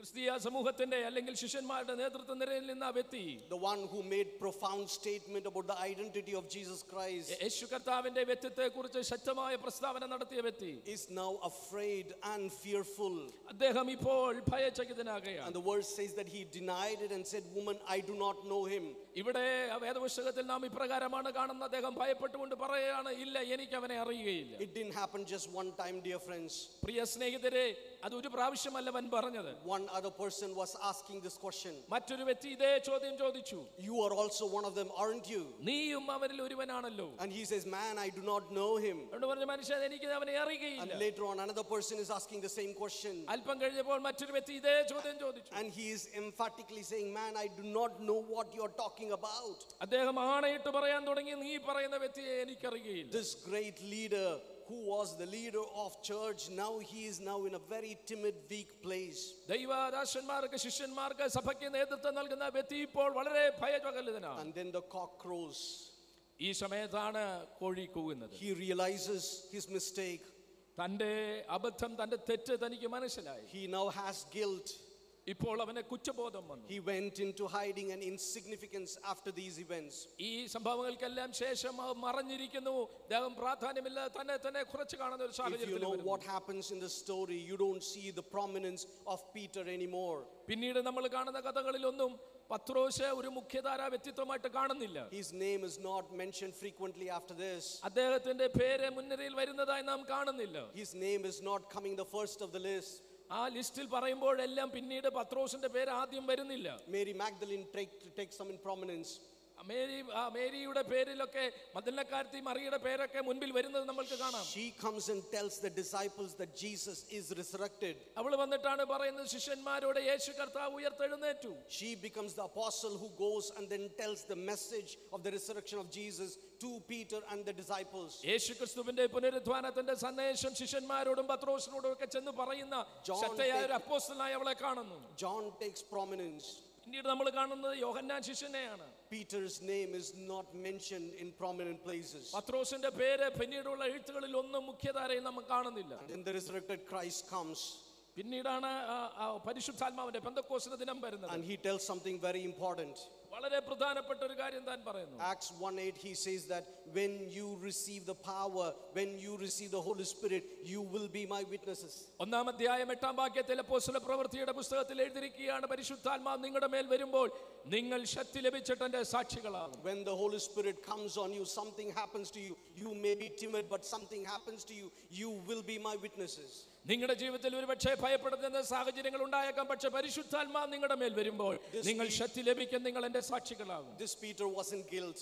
ക്രിസ്തീയ സമൂഹത്തിന്റെ അല്ലെങ്കിൽ ശിഷ്യന്മാരുടെ നേതൃത്വ നിരയിൽ നിന്ന് ആ വ്യക്തി the one who made profound statement about the identity of Jesus Christ യേശു കർത്താവിന്റെ വ്യക്തിത്വത്തെ കുറിച്ച് ശക്തമായ പ്രസ്താവന നടത്തിയ വ്യക്തി. Is now afraid and fearful അദ്ദേഹം ഇപ്പോൾ ഭയചകിതനാകുകയാണ്. And the world says that he denied it and said woman I do not know him ഇവിടെ വേദപുസ്തകത്തിൽ നാം ഇപ്രകാരമാണ് കാണുന്നത്. അദ്ദേഹം ഭയപ്പെട്ടുകൊണ്ട് പറയുകയാണ് ഇല്ല എനിക്ക് അവനെ അറിയുകയില്ല. It did happen just one time dear friends പ്രിയ സ്നേഹിതരേ അത് ഒരു പ്രാവശ്യമല്ല അവൻ പറഞ്ഞത് One other person was asking this question. മറ്റൊരു വ്യക്തി ഇതേ ചോദ്യം ചോദിച്ചു You are also one of them, aren't you? നീയും അവരിൽ ഒരുവനാണല്ലോ And he says, Man, I do not know him. അതുകൊണ്ട് പറഞ്ഞ മനുഷ്യൻ എനിക്ക് അവനെ And അറിയുകയില്ല later on, another person is asking the same question. അല്പം കഴിഞ്ഞപ്പോൾ മറ്റൊരു വ്യക്തി ഇതേ ചോദ്യം ചോദിച്ചു And he is emphatically saying, Man, I do not know what you're talking about. അദ്ദേഹം ആണയിട്ട് പറയാൻ തുടങ്ങി നീ പറയുന്ന വ്യക്തിയെ എനിക്കറിയുകയില്ല This great leader who was the leader of church, now he is now in a very timid, weak place. ദൈവദാസന്മാർക്ക് ശിഷ്യന്മാർക്ക് സഭയ്ക്ക് നേതൃത്വം നൽകുന്ന വ്യക്തി ഇപ്പോൾ വളരെ ഭയചകലിതനാണ് And then the cock crows. ഈ സമയത്താണ് കോഴി കൂവുന്നത് He realizes his mistake. തന്റെ അബദ്ധം തന്റെ തെറ്റ് തനിക്ക് മനസ്സിലായി He now has guilt. ഇപ്പോൾ അവന് കുറ്റബോധം വന്നു He went into hiding and insignificance after these events. ഈ സംഭവങ്ങൾക്കെല്ലാം ശേഷം അവൻ മറഞ്ഞിരിക്കുന്നു അദ്ദേഹം പ്രാധാന്യമില്ല തന്നെ തന്നെ കുറച്ച് കാണുന്ന ഒരു If you സാഹചര്യത്തിൽ know വരുന്നു. what happens in the story, you don't see the prominence of Peter anymore. പിന്നീട് നമ്മൾ കാണുന്ന കഥകളിലൊന്നും പത്രോസ് ഒരു മുഖ്യധാരാ വ്യക്തിത്വമായിട്ട് കാണുന്നില്ല His name is not mentioned frequently after this. അദ്ദേഹത്തിന്റെ പേര് മുൻനിരയിൽ വരുന്നതായി നാം കാണുന്നില്ല His name is not coming the first of the list. ആ ലിസ്റ്റിൽ പറയുമ്പോഴെല്ലാം പിന്നീട് പത്രോസിന്റെ പേര് ആദ്യം വരുന്നില്ല. Mary Magdalene take take some in prominence Mary ആ മേരിയുടെ പേരിലൊക്കെ മദനക്കാരത്തി മറിയുടെ പേരൊക്കെ മുൻപിൽ വരുന്നത് നമ്മൾക്ക് കാണാം She comes and tells the disciples that Jesus is resurrected. അവൾ വന്നിട്ടാണ് പറയുന്നത് ശിഷ്യന്മാരോട് യേശു കർത്താവ് ഉയർത്തെഴുന്നേറ്റു She becomes the apostle who goes and then tells the message of the resurrection of Jesus to Peter and the disciples. യേശു ക്രിസ്തുവിന്റെ പുനരുദ്ധാനത്തിന്റെ സന്ദേശം ശിഷ്യന്മാരോടും പത്രോസിനോടും ഒക്കെ ചെന്ന് പറയുന്ന ശക്തയായ ഒരു അപ്പോസ്റ്റലായി അവളെ കാണുന്നു John takes prominence. പിന്നീട് നമ്മൾ കാണുന്നത് യോഹന്നാൻ ശിഷ്യനെയാണ് Peter's name is not mentioned in prominent places. പത്രോസിന്റെ പേര് പിന്നീടുള്ള എഴുത്തുകളിൽ ഒന്നും മുഖ്യധാരയിൽ നമ്മൾ കാണുന്നില്ല Then the resurrected Christ comes പിന്നീടാണ് ആ- ആ പരിശുദ്ധാത്മാവിന്റെ പെന്തക്കോസിന് ദിനം വരുന്നത് and he tells something very important. വളരെ പ്രധാനപ്പെട്ട ഒരു കാര്യം താൻ പറയുന്നു Acts 1:8 he says that when you receive the power, when you receive the Holy Spirit, you will be my witnesses. ഒന്നാം അധ്യായം എട്ടാം വാക്യത്തിൽ അപ്പോസ്തല പ്രവൃത്തിയുടെ പുസ്തകത്തിൽ എഴുതിയിരിക്കുകയാണ് പരിശുദ്ധാത്മാവ് നിങ്ങളുടെ മേൽ വരുമ്പോൾ നിങ്ങൾ ശക്തി ലഭിച്ചിട്ട് എന്റെ സാക്ഷികളാകും When the Holy Spirit comes on you, something happens to you. You may be timid, but something happens to you. You will be my witnesses. നിങ്ങളുടെ ജീവിതത്തിൽ ഒരു പക്ഷേ ഭയപ്പെടുന്ന സാഹചര്യങ്ങൾ ഉണ്ടായേക്കാം പക്ഷെ പരിശുദ്ധാത്മാവ് നിങ്ങളുടെ മേൽ വരുമ്പോൾ നിങ്ങൾ ശക്തി ലഭിക്കും നിങ്ങൾ എന്റെ സാക്ഷികളാകും This Peter was in guilt.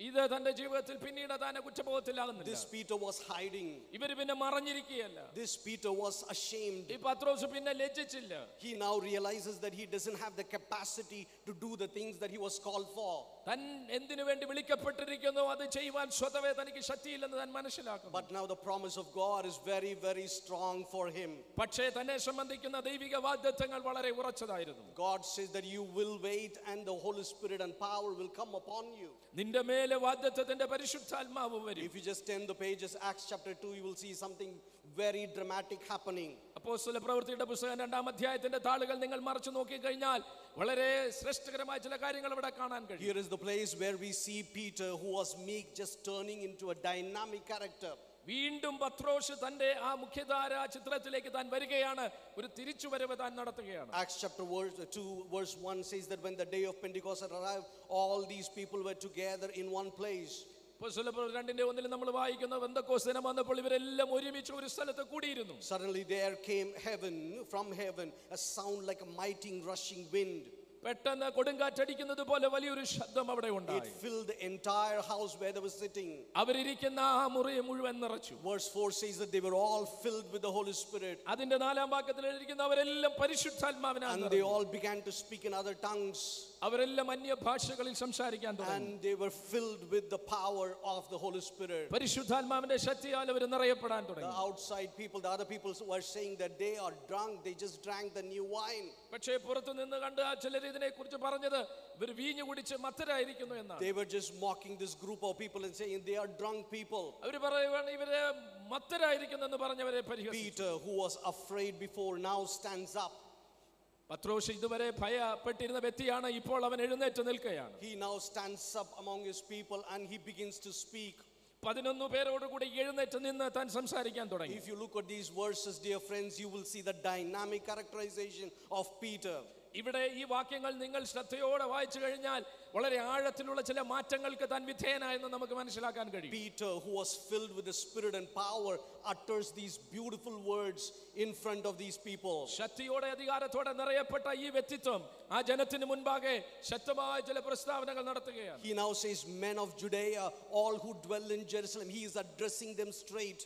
ഇത് തന്റെ ജീവിതത്തിൽ പിന്നീട് താനെ കുറ്റബോധത്തിലാകുന്നില്ല This Peter was hiding. ഇവര് പിന്നെ മറഞ്ഞിരിക്കുകയല്ല This Peter was ashamed. ഈ പത്രോസ് പിന്നെ ലജ്ജിച്ചില്ല He now realizes that he doesn't have the capacity to do the things that he was called for. താൻ എന്തിനു വേണ്ടി വിളിക്കപ്പെട്ടിരിക്കുന്നു അത് ചെയ്യുവാൻ സ്വതവേ തനിക്ക് ശക്തിയില്ലെന്ന് താൻ മനസ്സിലാക്കുന്നു But now the promise of God is very, very strong for him. പക്ഷേ തന്നെ സംബന്ധിക്കുന്ന ദൈവിക വാഗ്ദത്തങ്ങൾ വളരെ ഉറച്ചതായിരുന്നു God says that you will wait and the Holy Spirit and power will come upon you. നിന്റെ മേലെ വാഗ്ദത്തത്തിന്റെ പരിശുദ്ധാത്മാവ് വരും If you just turn the pages, Acts chapter 2, you will see something very dramatic happening. അപ്പോസ്തല പ്രവൃത്തിയുടെ പുസ്തകം രണ്ടാം അധ്യായത്തിന്റെ താളുകൾ നിങ്ങൾ മറിച്ചു നോക്കി കഴിഞ്ഞാൽ വളരെ ശ്രേഷ്ഠകരമായ ചില കാര്യങ്ങൾ ഇവിടെ കാണാൻ കഴിയും Here is the place where we see Peter, who was meek, just turning into a dynamic character. വീണ്ടും പത്രോസ് തന്റെ ആ മുഖ്യധാര ചിത്രത്തിലേക്ക് താൻ വരികയാണ് ഒരു തിരിച്ചുവരവ് താൻ നടത്തുകയാണ് Acts chapter 2, verse 1 says that when the day of Pentecost arrived, all these people were together in one place. രണ്ടിന്റെ ഒന്നിൽ നമ്മൾ വായിക്കുന്ന ബന്ധക്കോസ് ദിനം വന്നപ്പോൾ ഇവരെല്ലാം ഒരുമിച്ച് ഒരു സ്ഥലത്ത് കൂടിയിരുന്നു Suddenly there came heaven, from heaven, a sound like a mighty rushing wind. പെട്ടെന്ന് കൊടുങ്കാറ്റടിക്കുന്നത് പോലെ വലിയൊരു ശബ്ദം അവിടെ It filled the entire house where they were sitting. അവരിയ്ക്കുന്ന ആ മുറി മുഴുവൻ നിറച്ചു Verse 4 says that they were all filled with the Holy Spirit അതിന്റെ നാലാം വാക്യത്തിൽ എഴുതിയിരിക്കുന്ന അവരെല്ലാം പരിശുദ്ധാത്മാവിനാൽ and they all began to speak in other tongues അവരെല്ലാം അന്യ ഭാഷകളിൽ സംസാരിക്കാൻ തുടങ്ങി and they were filled with the power of the Holy Spirit. പരിശുദ്ധാത്മാവിന്റെ ശക്തിയാൽ അവർ നിറയപ്പെടാൻ The തുടങ്ങി outside people, the other people were saying that they are drunk, they just drank the new wine. പക്ഷേ പുറത്തു നിന്ന് കണ്ട് ആ ചിലർ ഇതിനെ കുറിച്ച് പറഞ്ഞത് ഇവർ വീഞ്ഞു കുടിച്ച് മത്തരായിരിക്കുന്നു എന്നാണ് They were just mocking this group of people and saying they are drunk people. അവർ പറയുവാണ് ഇവരെ മത്തരായിരിക്കുന്നു എന്ന് പറഞ്ഞവരെ പരിഹസിച്ചു Peter, who was afraid before, now stands up. പത്രോസ് ഇതുവരെ ഭയപ്പെട്ടിരുന്ന വ്യക്തിയാണ് ഇപ്പോൾ അവൻ എഴുന്നേറ്റ് നിൽക്കുകയാണ് He now stands up among his people and he begins to speak. പതിനൊന്ന് പേരോടുകൂടി എഴുന്നേറ്റ് നിന്ന് താൻ സംസാരിക്കാൻ തുടങ്ങി If you look at these verses, dear friends, you will see the dynamic characterization of Peter. ഇവിടെ ഈ വാക്യങ്ങൾ നിങ്ങൾ ശ്രദ്ധയോടെ വായിച്ചു കഴിഞ്ഞാൽ വളരെ ആഴത്തിലുള്ള ചില മാറ്റങ്ങൾക്ക് താൻ വിധേയനായെന്ന് നമുക്ക് മനസ്സിലാക്കാൻ കഴിയും Peter, who was filled with the Spirit and power, utters these beautiful words in front of these people. ശക്തിയോടെ അധികാരത്തോടെ നിറയപ്പെട്ട ഈ വ്യക്തിത്വം ആ ജനത്തിന് മുൻപാകെ ശക്തമായ ചില പ്രസ്താവനകൾ നടത്തുകയാണ് He now says, Men of Judea, all who dwell in Jerusalem, he is addressing them straight.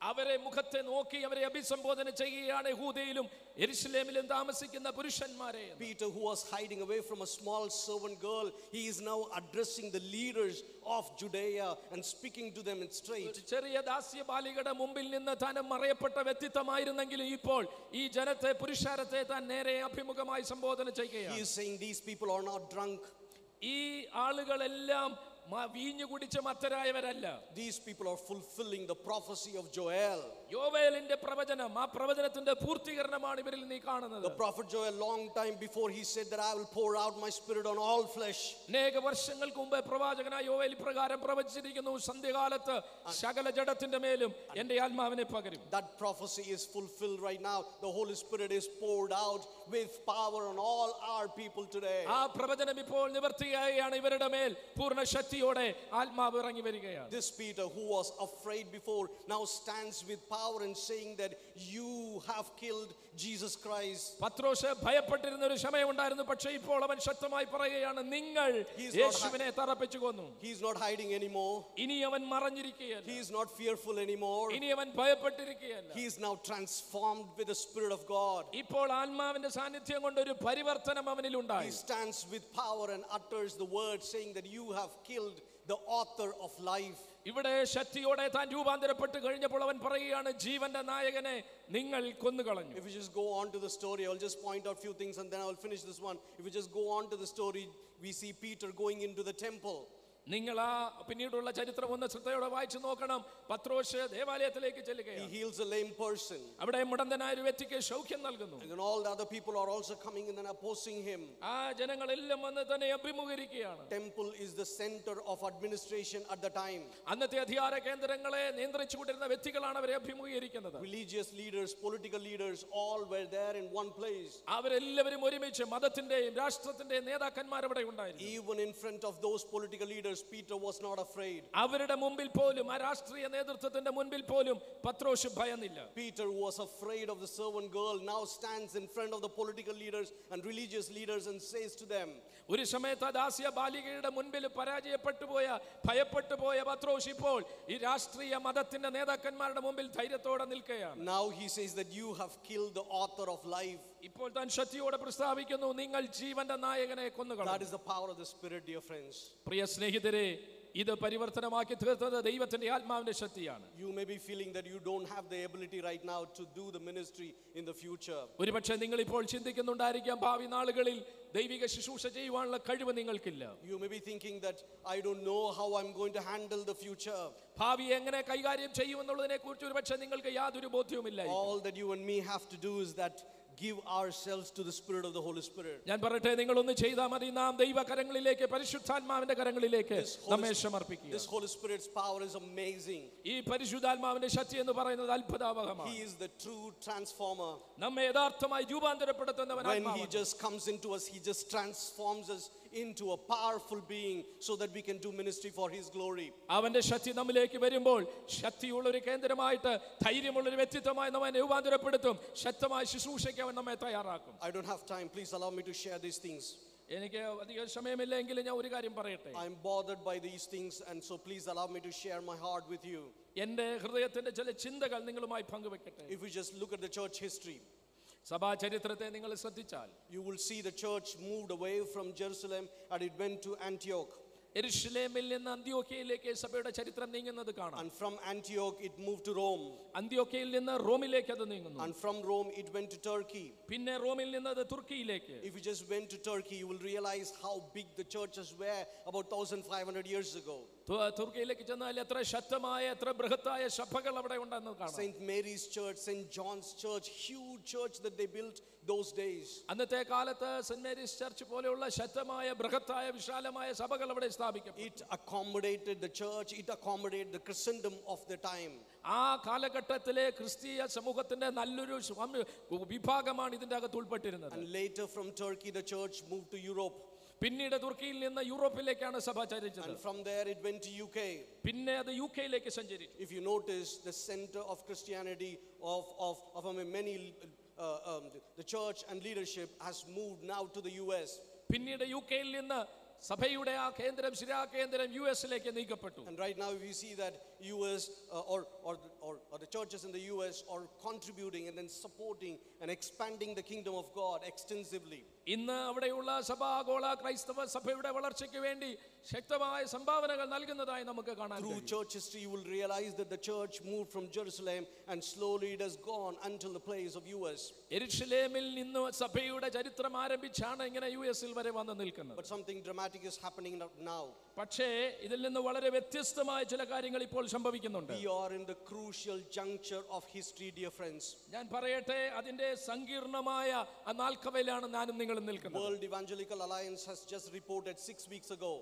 അവരെ മുഖത്തെ നോക്കി അവരെ അഭിസംബോധന ചെയ്യുകയാണ് യഹൂദയിലും എരുസലേമിലും താമസിക്കുന്ന പുരുഷന്മാരെ എന്ന്. Peter, who was hiding away from a small servant girl, he is now addressing the leaders of Judea and speaking to them in straight. ഒരു ചെറിയ ദാസ്യ ബാലികയുടെ മുമ്പിൽ നിന്ന് താൻ മറയപ്പെട്ട വ്യക്തിത്വമായിരുന്നെങ്കിലും ഇപ്പോൾ ഈ ജനത്തെ പുരുഷാരത്തെ താൻ നേരെ അഭിമുഖമായി സംബോധന He ചെയ്യുകയാണ് is saying, These people are not drunk, ഈ ആളുകളെല്ലാം മ- വീഞ്ഞു കുടിച്ച് മത്തരായവരല്ല these people are fulfilling the prophecy of Joel. യോവേലിന്റെ പ്രവചനം ആ പ്രവചനത്തിന്റെ പൂർത്തീകരണമാണ് ഇവരിൽ നീ കാണുന്നത് The prophet Joel, long time before, he said that I will pour out my spirit on all flesh. അനേക വർഷങ്ങൾക്ക് മുമ്പ് പ്രവാചകനായ യോവേൽ ഇപ്രകാരം പ്രവചിച്ചിരിക്കുന്നു സന്ധ്യകാലത്ത് സകല ജഡത്തിന്റെ മേലും എന്റെ ആത്മാവിനെ പകരും That prophecy is fulfilled right now. The Holy Spirit is poured out with power on all our people today. ആ പ്രവചനം ഇപ്പോൾ നിവർത്തിയായാണ് ഇവരുടെ മേൽ പൂർണ്ണ ശക്തിയോടെ ആത്മാവ് ഇറങ്ങി വരികയാണ് This Peter, who was afraid before, now stands with power and saying that you have killed Jesus Christ. പത്രോസ് ഭയപ്പെട്ടിരുന്ന ഒരു സമയമുണ്ടായിരുന്നു പക്ഷേ ഇപ്പോൾ അവൻ ശക്തമായി പറയുകയാണ് നിങ്ങൾ He is not യേശുവിനെ തറപ്പിച്ചു കൊന്നു He is not hiding anymore. ഇനി അവൻ മറഞ്ഞിരിക്കുകയല്ല He is not fearful anymore. ഇനി അവൻ ഭയപ്പെട്ടിരിക്കുകയല്ല He is now transformed with the Spirit of God. ഇപ്പോൾ ആത്മാവിന്റെ സാന്നിധ്യം കൊണ്ട് ഒരു പരിവർത്തനം അവനിൽ He ഉണ്ടായി stands with power and utters the word saying that you have killed the author of life. ഇവിടെ ശക്തിയോടെ താൻ രൂപാന്തരപ്പെട്ട് കഴിഞ്ഞപ്പോൾ അവൻ പറയുകയാണ് ജീവന്റെ നായകനെ നിങ്ങൾ കൊന്നുകളഞ്ഞു If we just go on to the story, I'll just point out few things and then I'll finish this one. If we just go on to the story, we see Peter going into the temple. നിങ്ങൾ ആ പിന്നീടുള്ള ചരിത്രം ഒന്ന് ശ്രദ്ധയോടെ വായിച്ചു നോക്കണം പത്രോസ് ദേവാലയത്തിലേക്ക് He ചെല്ലുകയാണ് heals a lame person. അവിടെ മുടന്തനായ ഒരു വ്യക്തിക്ക് സൗഖ്യം നൽകുന്നു And then all the other people are also coming and then opposing him. ആ ജനങ്ങളെല്ലാം വന്ന് തന്നെ അഭിമുഖീകരിക്കുകയാണ് Temple is the center of administration at the time. അന്നത്തെ അധികാര കേന്ദ്രങ്ങളെ നിയന്ത്രിച്ചുകൊണ്ടിരുന്ന വ്യക്തികളാണ് അവരെ അഭിമുഖീകരിക്കുന്നത് Religious leaders, political leaders, all were there in one place. അവരെല്ലാവരും ഒരുമിച്ച് മതത്തിന്റെയും രാഷ്ട്രത്തിന്റെയും നേതാക്കന്മാർ അവിടെ ഉണ്ടായിരുന്നു Even in front of those political leaders, Peter was not afraid. അവരുടെ മുമ്പിൽ പോലും ആ രാഷ്ട്രീയ നേതൃത്വത്തിന്റെ മുൻപിൽ പോലും പത്രോസ് ഭയന്നില്ല Peter, who was afraid of the servant girl, now stands in front of the political leaders and religious leaders and says to them, ഒരു സമയത്ത് ആ ദാസ്യ ബാലികയുടെ മുൻപിൽ പരാജയപ്പെട്ടു പോയ ഭയപ്പെട്ടു പോയ പത്രോസ് ഇപ്പോൾ ഈ രാഷ്ട്രീയ മതത്തിന്റെ നേതാക്കന്മാരുടെ മുമ്പിൽ ധൈര്യത്തോടെ നിൽക്കുകയാണ് Now he says that you have killed the author of life. ഇപ്പോൾ താൻ ശക്തിയോടെ പ്രസ്താവിക്കുന്നു നിങ്ങൾ ജീവന്റെ നായകനെ That കൊന്നുകളഞ്ഞു is the power of the Spirit, dear friends. പ്രിയ സ്നേഹിതരെ ഇത് പരിവർത്തനമാക്കി തീർത്തത് ദൈവത്തിന്റെ ആത്മാവിന്റെ ശക്തിയാണ് You may be feeling that you don't have the ability right now to do the ministry in the future. ഒരുപക്ഷെ നിങ്ങൾ ഇപ്പോൾ ചിന്തിക്കുന്നുണ്ടായിരിക്കാം ഭാവി നാളുകളിൽ ദൈവിക ശുശ്രൂഷ ചെയ്യുവാനുള്ള കഴിവ് നിങ്ങൾക്കില്ല You may be thinking that I don't know how I'm going to handle the future. ഭാവി എങ്ങനെ കൈകാര്യം ചെയ്യുമെന്നുള്ളതിനെ കുറിച്ച് ഒരുപക്ഷെ നിങ്ങൾക്ക് യാതൊരു ബോധ്യവുമില്ല All that you and me have to do is that give ourselves to the Spirit of the Holy Spirit. ഞാൻ പറയട്ടെ നിങ്ങളൊന്ന് ചെയ്താൽ മതി നാം ദൈവ കരങ്ങളിലേക്ക് പരിശുദ്ധാത്മാവിന്റെ കരങ്ങളിലേക്ക് This നമ്മെ Holy, സമർപ്പിക്കുക this Holy Spirit's power is amazing. ഈ പരിശുദ്ധാത്മാവിന്റെ ശക്തി എന്ന് പറയുന്നത് അത്ഭുതാവഹമാണ് He is the true transformer. നമ്മെ യഥാർത്ഥമായി രൂപാന്തരപ്പെടുത്തുന്നവൻ When He ആത്മാവാണ്. just comes into us, He just transforms us into a powerful being so that we can do ministry for His glory. അവന്റെ ശക്തി നമ്മിലേക്ക് വരുമ്പോൾ ശക്തിയുള്ള ഒരു കേന്ദ്രമായിട്ട് ധൈര്യമുള്ള ഒരു വ്യക്തിത്വമായി നമ്മെ രൂപാന്തരപ്പെടുത്തും ശക്തമായ ശുശ്രൂഷയ്ക്ക് അവൻ നമ്മെ തയ്യാറാക്കും I don't have time. Please allow me to share these things. എനിക്ക് അധികം സമയമില്ല എങ്കിലും ഞാൻ ഒരു കാര്യം പറയട്ടെ I'm bothered by these things, and so please allow me to share my heart with you. എന്റെ ഹൃദയത്തിന്റെ ചില ചിന്തകൾ നിങ്ങളുമായി പങ്കുവെക്കട്ടെ If we just look at the church history, സഭാ ചരിത്രത്തെ നിങ്ങൾ ശ്രദ്ധിച്ചാൽ you will see the church moved away from Jerusalem and it went to Antioch. എരുഷലേമിൽ നിന്ന് അന്ത്യോക്കയിലേക്ക് സഭയുടെ ചരിത്രം നീങ്ങുന്നത് കാണാം And from Antioch, it moved to Rome. അന്ത്യോക്കയിൽ നിന്ന് റോമിലേക്ക് അത് നീങ്ങുന്നു And from Rome, it went to Turkey. പിന്നെ റോമിൽ നിന്ന് അത് തുർക്കിയിലേക്ക് If you just went to Turkey, you will realize how big the churches were about 1,500 years ago. തു- തുർക്കിയിലേക്ക് ചെന്നാൽ എത്ര ശക്തമായ എത്ര ബൃഹത്തായ സഭകൾ അവിടെ ഉണ്ടെന്ന് കാണാം St. Mary's Church, St. John's Church, huge church that they built those days. അന്നത്തെ കാലത്ത് സെന്റ് മേരീസ് ചർച്ച് പോലെയുള്ള ശക്തമായ ബൃഹത്തായ വിശാലമായ സഭകൾ അവിടെ സ്ഥാപിക്കപ്പെട്ടു It accommodated the church, it accommodated the Christendom of the time. ആ കാലഘട്ടത്തിലെ ക്രിസ്തീയ സമൂഹത്തിന്റെ നല്ലൊരു സ്വാമി- വിഭാഗമാണ് ഇതിന്റെ അകത്ത് ഉൾപ്പെട്ടിരുന്നത് And later from Turkey, the church moved to Europe. പിന്നീട് തുർക്കിയിൽ നിന്ന് യൂറോപ്പിലേക്കാണ് സഭ ചരിച്ചത് And from there it went to UK. പിന്നെ അത് യു കെയിലേക്ക് സഞ്ചരിച്ചു If you notice, the center of Christianity of, of, of I mean, many, uh, um, the church and leadership has moved now to the US. പിന്നീട് യു കെയിൽ നിന്ന് സഭയുടെ ആ കേന്ദ്രം ശിരാകേന്ദ്രം യു എസിലേക്ക് നീക്കപ്പെട്ടു And right now, we see that US uh, or, or, or, or the churches in the US are contributing and then supporting and expanding the kingdom of God extensively. ഇന്ന് അവിടെയുള്ള സഭാഗോള ക്രൈസ്തവ സഭയുടെ വളർച്ചയ്ക്ക് വേണ്ടി ശക്തമായ സംഭാവനകൾ നൽകുന്നതായി നമുക്ക് കാണാൻ Through കഴിയും. church history, you will realize that the church moved from Jerusalem and slowly it has gone until the place of US. എരുഷലേമിൽ നിന്ന് സഭയുടെ ചരിത്രം ആരംഭിച്ചാണ് ഇങ്ങനെ യു എസിൽ വരെ വന്ന് നിൽക്കുന്നത് But something dramatic is happening now. പക്ഷേ ഇതിൽ നിന്ന് വളരെ വ്യത്യസ്തമായ ചില കാര്യങ്ങൾ ഇപ്പോൾ സംഭവിക്കുന്നുണ്ട് We are in the crucial juncture of history, dear friends. ഞാൻ പറയട്ടെ അതിന്റെ സങ്കീർണമായ ആ നാൽക്കവയിലാണ് ഞാനും നിങ്ങളും നിൽക്കുന്നത് World Evangelical Alliance has just reported six weeks ago,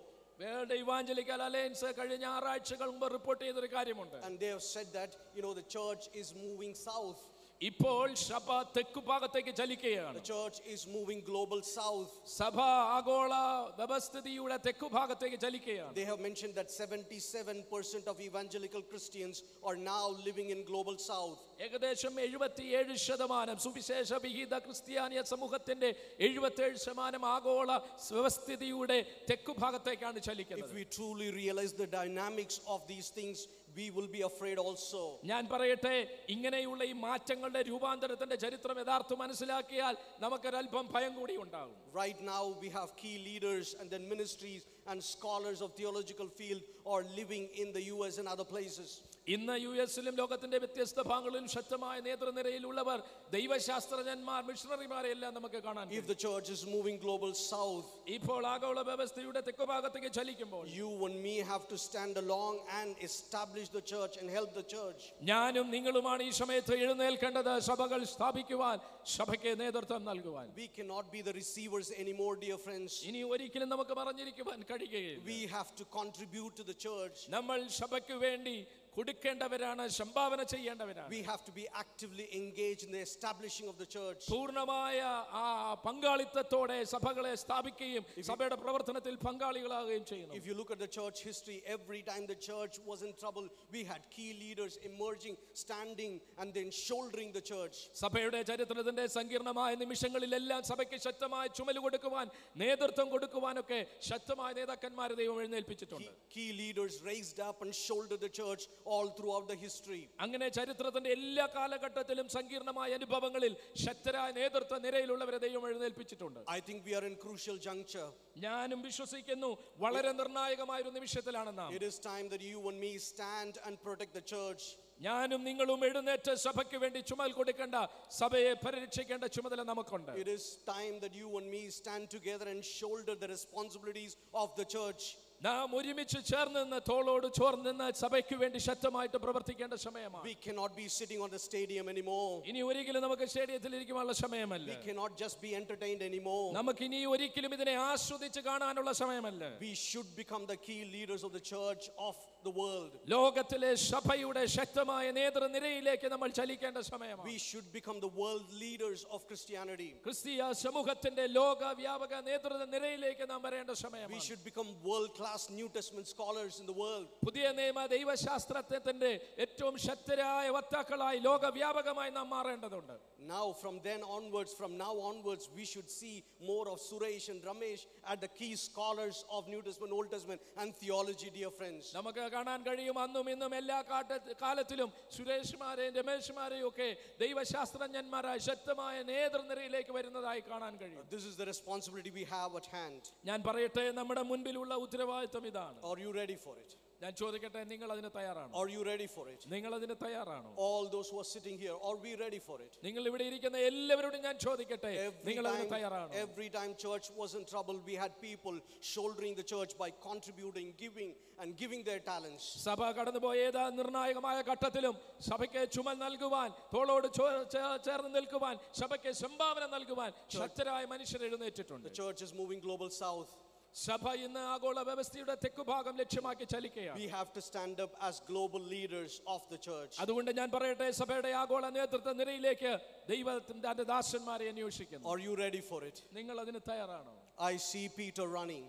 World Evangelical Alliance കഴിഞ്ഞ ആറാഴ്ചകൾ മുമ്പ് റിപ്പോർട്ട് ചെയ്തൊരു കാര്യമുണ്ട് and they have said that you know the church is moving south. ഇപ്പോൾ സഭ തെക്കു ഭാഗത്തേക്ക് ചലിക്കുകയാണ് The church is moving global south. സഭ ആഗോള വ്യവസ്ഥിതിയുടെ തെക്കു ഭാഗത്തേക്ക് ചലിക്കുകയാണ് They have mentioned that 77% of evangelical Christians are now living in global south. ഏകദേശം എഴുപത്തിയേഴ് ശതമാനം സുവിശേഷ വിഹിത ക്രിസ്ത്യാനിയ സമൂഹത്തിന്റെ എഴുപത്തിയേഴ് ശതമാനം ആഗോള വ്യവസ്ഥിതിയുടെ തെക്കു ഭാഗത്തേക്കാണ് If ചലിക്കുന്നത് we truly realize the dynamics of these things, we will be afraid also. ഞാൻ പറയട്ടെ ഇങ്ങനെയുള്ള ഈ മാറ്റങ്ങളുടെ രൂപാന്തരത്തിന്റെ ചരിത്രം യഥാർത്ഥം മനസ്സിലാക്കിയാൽ നമുക്കൊരല്പം ഭയം കൂടി ഉണ്ടാകും Right now, we have key leaders and then ministries and scholars of theological field are living in the US and other places. ഇന്ന് യു എസിലും ലോകത്തിന്റെ വ്യത്യസ്ത ഭാഗങ്ങളിലും ശക്തമായ നേതൃനിരയിലുള്ളവർ ദൈവശാസ്ത്രജ്ഞന്മാർ മിഷണറിമാരെ എല്ലാം നമുക്ക് കാണാൻ If the church is moving global south, ഇപ്പോൾ ആഗോള വ്യവസ്ഥയുടെ തെക്കു ഭാഗത്തേക്ക് ചലിക്കുമ്പോൾ you and me have to stand along and establish the church and help the church. ഞാനും നിങ്ങളുമാണ് ഈ സമയത്ത് എഴുന്നേൽക്കേണ്ടത് സഭകൾ സ്ഥാപിക്കുവാൻ സഭയ്ക്ക് നേതൃത്വം നൽകുവാൻ We cannot be the receivers anymore, dear friends. ഇനി ഒരിക്കലും നമുക്ക് പറഞ്ഞിരിക്കുവാൻ കഴിയുകയില്ല We have to contribute to the church. നമ്മൾ സഭയ്ക്ക് വേണ്ടി കൊടുക്കേണ്ടവരാണ് സംഭാവന ചെയ്യേണ്ടവരാണ് We have to be actively engaged in the establishing of the church. പൂർണ്ണമായ ആ പങ്കാളിത്തത്തോടെ സഭകളെ സ്ഥാപിക്കുകയും സഭയുടെ പ്രവർത്തനത്തിൽ പങ്കാളികളാകുകയും ചെയ്യുന്നു If you look at the church history, every time the church was in trouble, we had key leaders emerging, standing, and then shouldering the church. സഭയുടെ ചരിത്രത്തിന്റെ സങ്കീർണമായ നിമിഷങ്ങളിലെല്ലാം സഭയ്ക്ക് ശക്തമായ ചുമല് കൊടുക്കുവാൻ നേതൃത്വം കൊടുക്കുവാനൊക്കെ ശക്തമായ നേതാക്കന്മാരെ ദൈവം എഴുന്നേൽപ്പിച്ചിട്ടുണ്ട് Key, key leaders raised up and shouldered the church all throughout the history. അങ്ങനെ ചരിത്രത്തിന്റെ എല്ലാ കാലഘട്ടത്തിലും സങ്കീർണമായ അനുഭവങ്ങളിൽ ശക്തരായ നേതൃത്വ നിരയിലുള്ളവരെ ദൈവം എഴുന്നേൽപ്പിച്ചിട്ടുണ്ട് I think we are in crucial juncture. ഞാനും വിശ്വസിക്കുന്നു വളരെ നിർണായകമായ ഒരു നിമിഷത്തിലാണ് നാം It is time that you and me stand and protect the church. ഞാനും നിങ്ങളും എഴുന്നേറ്റ് സഭയ്ക്ക് വേണ്ടി ചുമൽ കൊടുക്കേണ്ട സഭയെ പരിരക്ഷിക്കേണ്ട ചുമതല നമുക്കുണ്ട് It is time that you and me stand together and shoulder the responsibilities of the church. നാം ഒരുമിച്ച് ചേർന്ന് നിന്ന് തോളോട് ചോർന്ന് നിന്ന് സഭയ്ക്ക് വേണ്ടി ശക്തമായിട്ട് പ്രവർത്തിക്കേണ്ട സമയമാണ് We cannot be sitting on the stadium anymore. ഇനി ഒരിക്കലും നമുക്ക് സ്റ്റേഡിയത്തിൽ ഇരിക്കുവാനുള്ള സമയമല്ല We cannot just be entertained anymore. നമുക്ക് ഇനി ഒരിക്കലും ഇതിനെ ആസ്വദിച്ച് കാണാനുള്ള സമയമല്ല We should become the key leaders of the church of the world. ലോകത്തിലെ സഭയുടെ ശക്തമായ നേതൃനിരയിലേക്ക് നമ്മൾ ചലിക്കേണ്ട സമയമാണ് We should become the world leaders of Christianity. ക്രിസ്തീയ സമൂഹത്തിന്റെ ലോക വ്യാപക നേതൃത്വ നിരയിലേക്ക് നാം വരേണ്ട We സമയമാണ് should become world class New Testament scholars in the world. പുതിയ നിയമ ദൈവശാസ്ത്രത്തിന്റെ ഏറ്റവും ശക്തരായ വക്താക്കളായി ലോകവ്യാപകമായി നാം മാറേണ്ടതുണ്ട് Now, from then onwards, from now onwards, we should see more of Suresh and Ramesh at the key scholars of New Testament, Old Testament, and theology, dear friends. നമുക്ക് കാണാൻ കഴിയും അന്നും ഇന്നും എല്ലാ കാട്ട കാലത്തിലും സുരേഷ്മാരെയും രമേഷ്മാരെയും ഒക്കെ ദൈവശാസ്ത്രജ്ഞന്മാരായി ശക്തമായ നേതൃനിരയിലേക്ക് വരുന്നതായി കാണാൻ കഴിയും This is the responsibility we have at hand. ഞാൻ പറയട്ടെ നമ്മുടെ മുൻപിലുള്ള ഉത്തരവാദിത്വം ഇതാണ് Are you ready for it? ഞാൻ ചോദിക്കട്ടെ നിങ്ങൾ അതിന് തയ്യാറാണോ Are you ready for it? നിങ്ങൾ അതിന് തയ്യാറാണോ All those who are sitting here, are we ready for it? നിങ്ങൾ ഇവിടെ ഇരിക്കുന്ന എല്ലാവരോടും ഞാൻ ചോദിക്കട്ടെ Every നിങ്ങൾ അതിന് time, തയ്യാറാണോ every time church was in trouble, we had people shouldering the church by contributing, giving, and giving their talents. സഭ കടന്നുപോയ ഏതാ നിർണായകമായ ഘട്ടത്തിലും സഭയ്ക്ക് ചുമൽ നൽകുവാൻ തോളോട് ചോ- ചേ- ചേർന്ന് നിൽക്കുവാൻ സഭയ്ക്ക് സംഭാവന നൽകുവാൻ ശക്തരായ മനുഷ്യർ എഴുന്നേറ്റിട്ടുണ്ട് The church is moving global south. സഭ ഇന്ന് ആഗോള വ്യവസ്ഥയുടെ തെക്കുഭാഗം ലക്ഷ്യമാക്കി ചലിക്കുകയാണ് We have to stand up as global leaders of the church. അതുകൊണ്ട് ഞാൻ പറയട്ടെ സഭയുടെ ആഗോള നേതൃത്വ നിരയിലേക്ക് ദൈവത്തിന്റെ ദാസന്മാരെ അന്വേഷിക്കുന്നു Are you ready for it? നിങ്ങൾ അതിന് തയ്യാറാണോ I see Peter running.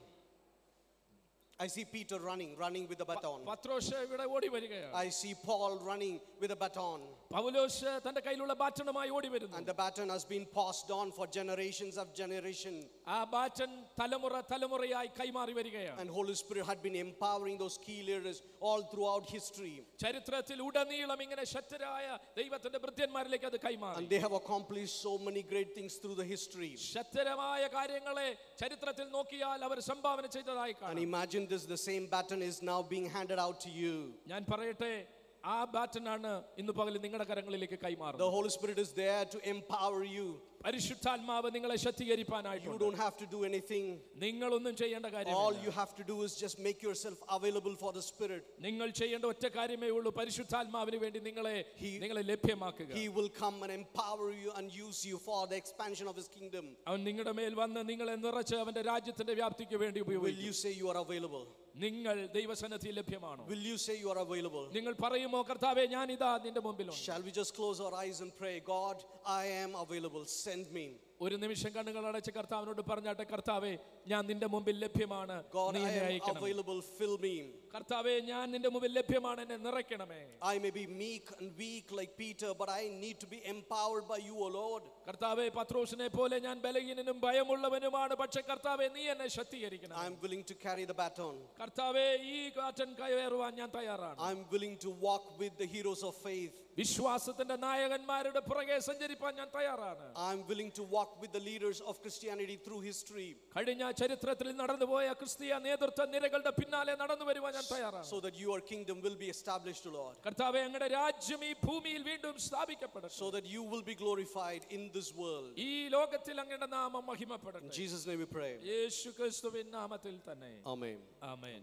I see Peter running, running with a baton. പത്രോസ് ഇവിടെ ഓടി വരികയാണ് I see Paul running with a baton. പൗലോസ് തന്റെ കയ്യിലുള്ള ബാറ്റണുമായി ഓടി വരുന്നു And the baton has been passed on for generations of generation. ആ ബാറ്റൺ തലമുറ തലമുറയായി കൈമാറി വരികയാണ് And Holy Spirit had been empowering those key leaders all throughout history. ചരിത്രത്തിൽ ഉടനീളം ഇങ്ങനെ ശക്തരായ ദൈവത്തിന്റെ ഭൃത്യന്മാരിലേക്ക് അത് കൈമാറി And they have accomplished so many great things through the history. ശക്തരമായ കാര്യങ്ങളെ ചരിത്രത്തിൽ നോക്കിയാൽ അവർ സംഭാവന ചെയ്തതായി And കാണാം imagine this the same baton is now being handed out to you. ഞാൻ പറയട്ടെ ആ ബാറ്റനാണ് ഇന്ന് പകൽ നിങ്ങളുടെ കരങ്ങളിലേക്ക് The കൈമാറുന്നത് Holy Spirit is there to empower you. പരിശുദ്ധാത്മാവ് നിങ്ങളെ You ശക്തീകരിപ്പാനായിട്ട് don't have to do anything. നിങ്ങളൊന്നും ചെയ്യേണ്ട All കാര്യമില്ല you have to do is just make yourself available for the Spirit. നിങ്ങൾ ചെയ്യേണ്ട ഒറ്റ കാര്യമേ ഉള്ളൂ പരിശുദ്ധാത്മാവിന് വേണ്ടി നിങ്ങളെ He- നിങ്ങളെ ലഭ്യമാക്കുക He will come and empower you and use you for the expansion of His kingdom. അവൻ നിങ്ങളുടെ മേൽ വന്ന് നിങ്ങളെ നിറച്ച് അവന്റെ രാജ്യത്തിന്റെ വ്യാപ്തിക്ക് വേണ്ടി Will ഉപയോഗിക്കും you say you are available? നിങ്ങൾ ദൈവസന്നദ്ധി ലഭ്യമാണോ Will you say you are available? നിങ്ങൾ പറയുമോ കർത്താവേ ഞാൻ ഇതാ നിന്റെ മുമ്പിലുണ്ട് Shall we just close our eyes and pray? God, I am available. Send me. ഒരു നിമിഷം കണ്ണുകൾ അടച്ച് കർത്താവിനോട് പറഞ്ഞാട്ടെ കർത്താവേ ഞാൻ നിന്റെ മുമ്പിൽ ലഭ്യമാണ് God, നീ I എന്നെ am അയക്കണം available. Fill me. കർത്താവേ ഞാൻ നിന്റെ മുമ്പിൽ ലഭ്യമാണ് എന്നെ നിറയ്ക്കണമേ I may be meek and weak like Peter, but I need to be empowered by you, O Lord. കർത്താവെ പത്രോസിനെ പോലെ ഞാൻ ബലഹീനനും ഭയമുള്ളവനുമാണ് പക്ഷെ കർത്താവെ നീ എന്നെ ശക്തീകരിക്കണം I'm willing to carry the baton. കർത്താവെ ഈ കാറ്റൻ കയറുവാൻ ഞാൻ തയ്യാറാണ് I'm willing to walk with the heroes of faith. വിശ്വാസത്തിന്റെ നായകന്മാരുടെ പുറകെ സഞ്ചരിപ്പാൻ ഞാൻ തയ്യാറാണ് I'm willing to walk with the leaders of Christianity through history കഴിഞ്ഞ ചരിത്രത്തിൽ നടന്നുപോയ ക്രിസ്തീയ നേതൃത്വ നിരകളുടെ പിന്നാലെ നടന്നു വരുവാൻ ഞാൻ തയ്യാറാണ് so that your kingdom will be established, O Lord. കർത്താവെ അങ്ങയുടെ രാജ്യം ഈ ഭൂമിയിൽ വീണ്ടും സ്ഥാപിക്കപ്പെടട്ടെ So that you will be glorified in this world. ഈ ലോകത്തിൽ അങ്ങയുടെ നാമം In മഹിമപ്പെടട്ടെ Jesus' name we pray. യേശു ക്രിസ്തുവിൻ നാമത്തിൽ തന്നെ Amen. ആമേൻ